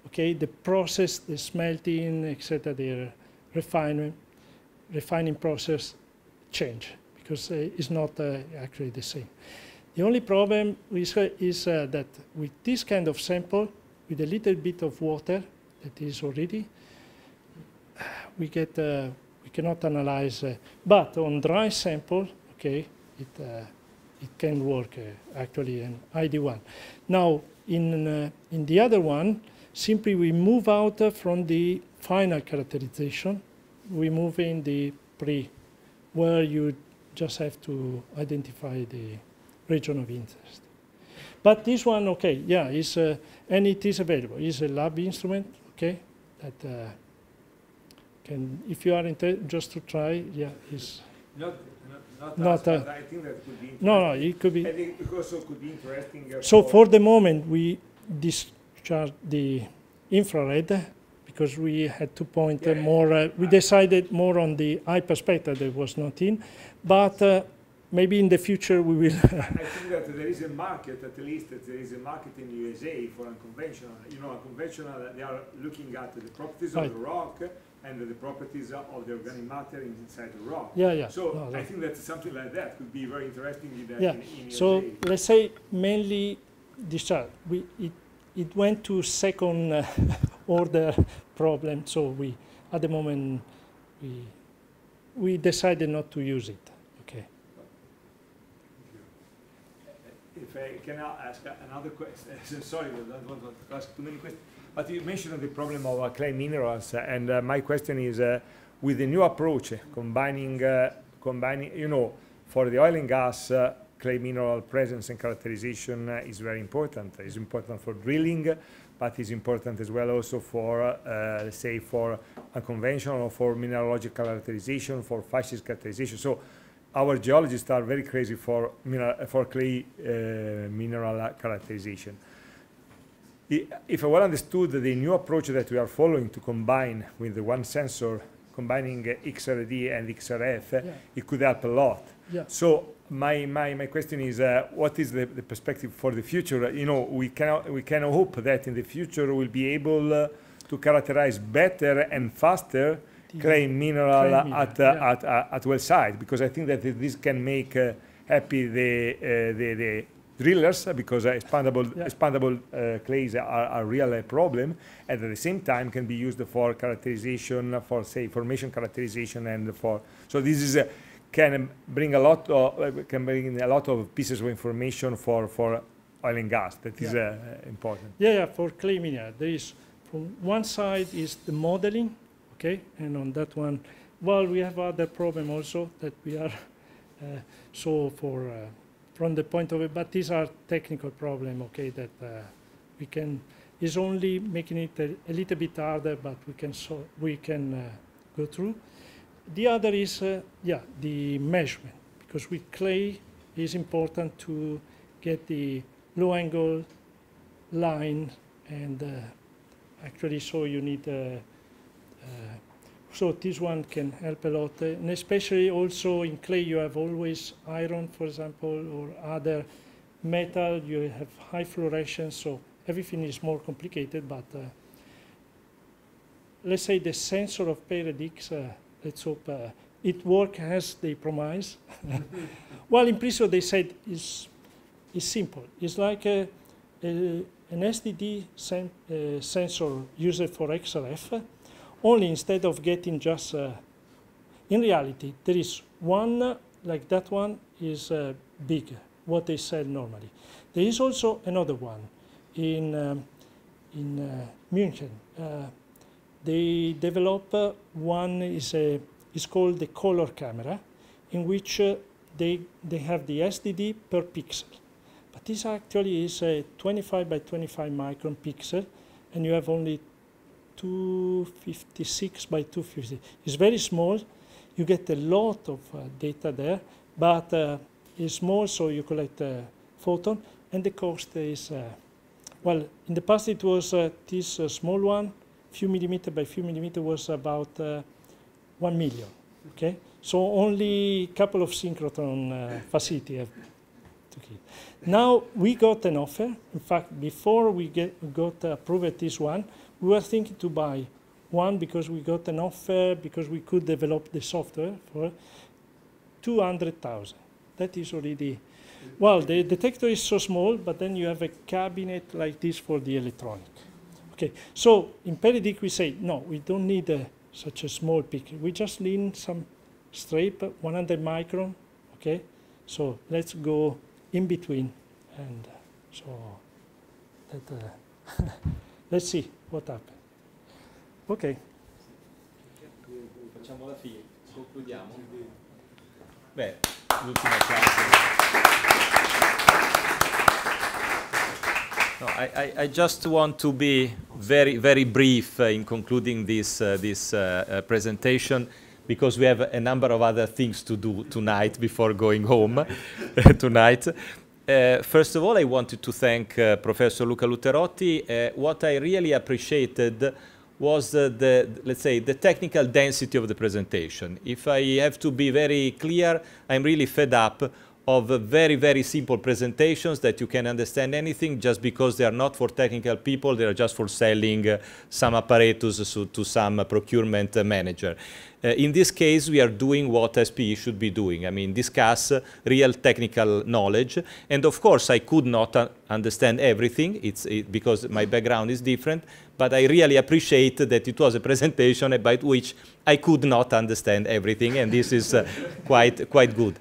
okay, the process, the smelting, etc., the refining, refining process change because uh, it's not uh, actually the same. The only problem is, uh, is uh, that with this kind of sample, with a little bit of water that is already, we get uh, we cannot analyze. Uh, but on dry sample, okay, it it can work actually in ID1. Now in in the other one, simply we move out from the final characterization, we move in the pre, where you just have to identify the region of interest. But this one, okay, yeah, is uh, and it is available. It's a lab instrument, okay, that uh, can, if you are just to try, yeah, is not not, not us, I think that could be no, no, it could be. I think it also could be interesting. So for, the moment, we this charge the infrared because we had to point yeah. more, uh, we decided more on the eye perspective that was not in, but uh, maybe in the future we will. I think that there is a market, at least there is a market in USA for unconventional. You know, unconventional, they are looking at the properties right. of the rock and the properties of the organic matter inside the rock. Yeah, yeah. So no, no. I think that something like that could be very interesting in, that, yeah. In, in so let's say mainly discharge. We, it, it went to second uh, order problem. So we, at the moment, we we decided not to use it. Okay. If I can I ask another question, sorry, I don't want to ask too many questions. But you mentioned the problem of uh, clay minerals, uh, and uh, my question is, with the new approach, combining, combining, you know, for the oil and gas, clay mineral presence and characterization is very important. It's important for drilling, but it's important as well also for, uh, let's say, for unconventional or for mineralogical characterization, for facies characterization. So our geologists are very crazy for, mineral, for clay uh, mineral characterization. If I well understood, the new approach that we are following to combine with the one sensor, combining uh, XRD and XRF, Yeah. it could help a lot. Yeah. So my, my, my question is, uh, what is the, the perspective for the future? You know, we can, we can hope that in the future we'll be able uh, to characterize better and faster The- clay mineral clay mineral, at, uh, yeah. at, uh, at well site, because I think that this can make uh, happy the, uh, the, the drillers, uh, because uh, expandable, Yeah. expandable uh, clays are, a real a problem, and at the same time can be used for characterization, for say formation characterization, and for so this is uh, can bring a lot of uh, can bring a lot of pieces of information for for oil and gas. That is Yeah. uh, important. Yeah, yeah, for clay mineral, there is, from one side is the modeling, okay, and on that one, well, we have other problem also that we are, uh, so for, uh, from the point of it, but these are technical problem, okay, that uh, we can, is only making it a, a little bit harder, but we can, so, we can uh, go through. The other is, uh, yeah, the measurement, because with clay, it's important to get the low angle line and uh, actually so you need uh, so this one can help a lot. And especially also in clay you have always iron for example or other metal. You have high fluorescence so everything is more complicated but uh, let's say the sensor of Paradix uh, let's hope uh, it works as they promise. Well in principle they said it's, is simple. It's like a, a an SDD sen- uh, sensor used for XRF, only instead of getting just, uh, in reality, there is one, like that one is uh, big, what they sell normally. There is also another one in, um, in uh, München. Uh, they develop uh, one is, a, is called the color camera, in which uh, they, they have the SDD per pixel. But this actually is a 25 by 25 micron pixel, and you have only 256 by 250. It's very small. You get a lot of uh, data there, but uh, it's small, so you collect a photon, and the cost is, uh, well, in the past it was uh, this uh, small one, few millimeter by few millimeter was about uh, 1 million, okay? So only a couple of synchrotron uh, facility have to keep. Now we got an offer. In fact, before we get, got approved this one, we were thinking to buy one because we got an offer because we could develop the software for 200,000. That is already, well, the detector is so small, but then you have a cabinet like this for the electronic. Okay, so in Peridic we say, no, we don't need a, such a small picture. We just need some straight 100 micron, okay? So let's go in between and uh, so that, uh, let's see what happens. Ok, Facciamo la fine, concludiamo. Beh, l'ultimo applauso. No, I, I, I just want to be very, very brief uh, in concluding this, uh, this uh, uh, presentation because we have a number of other things to do tonight before going home tonight. Uh, first of all, I wanted to thank uh, Professor Luca Lutterotti. Uh, what I really appreciated was the, let's say, the technical density of the presentation. If I have to be very clear, I'm really fed up of uh, very, very simple presentations that you can understand anything just because they are not for technical people, they are just for selling uh, some apparatus to, to some uh, procurement uh, manager. Uh, in this case, we are doing what SPE should be doing. I mean, discuss uh, real technical knowledge. And of course, I could not understand everything it's, it, because my background is different, but I really appreciate that it was a presentation about which I could not understand everything, and this is quite, quite good.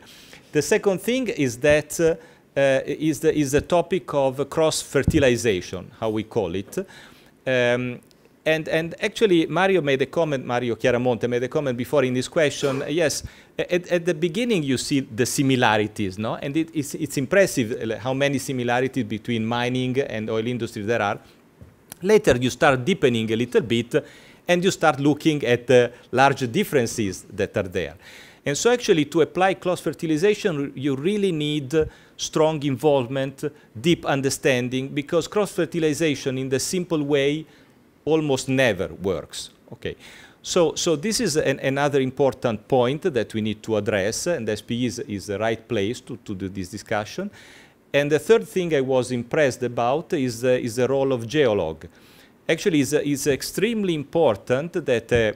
The second thing is that uh, is the, is the topic of cross-fertilization, how we call it. Um, and, and actually, Mario made a comment, Mario Chiaramonte made a comment before in this question. Yes, at, at the beginning you see the similarities, no? And it, it's, it's impressive uh, how many similarities between mining and oil industry there are. Later you start deepening a little bit and you start looking at the large differences that are there. And so actually to apply cross-fertilization, you really need strong involvement, deep understanding, because cross-fertilization in the simple way almost never works. Okay. So, so this is an, another important point that we need to address, and SPE is, is the right place to, to do this discussion. And the third thing I was impressed about is, uh, is the role of Geolog. Actually, it's, it's extremely important that uh,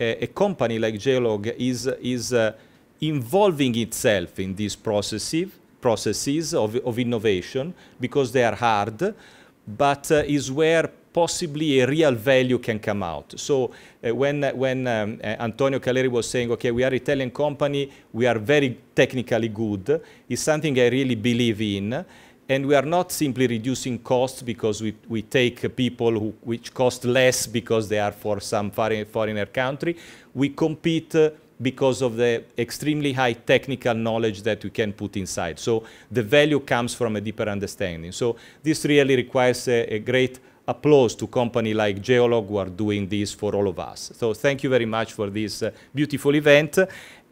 a, company like Geolog is, is uh, involving itself in these processes, processes of, of innovation because they are hard, but uh, is where possibly a real value can come out. So uh, when, when um, uh, Antonio Calleri was saying, okay, we are Italian company, we are very technically good, is something I really believe in. And we are not simply reducing costs because we, we take people who, which cost less because they are for some foreign, foreigner country. We compete uh, because of the extremely high technical knowledge that we can put inside. So the value comes from a deeper understanding. So this really requires a, a great applause to company like Geolog who are doing this for all of us. So thank you very much for this uh, beautiful event.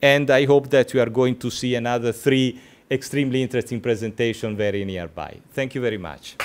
And I hope that we are going to see another three extremely interesting presentation very nearby. Thank you very much.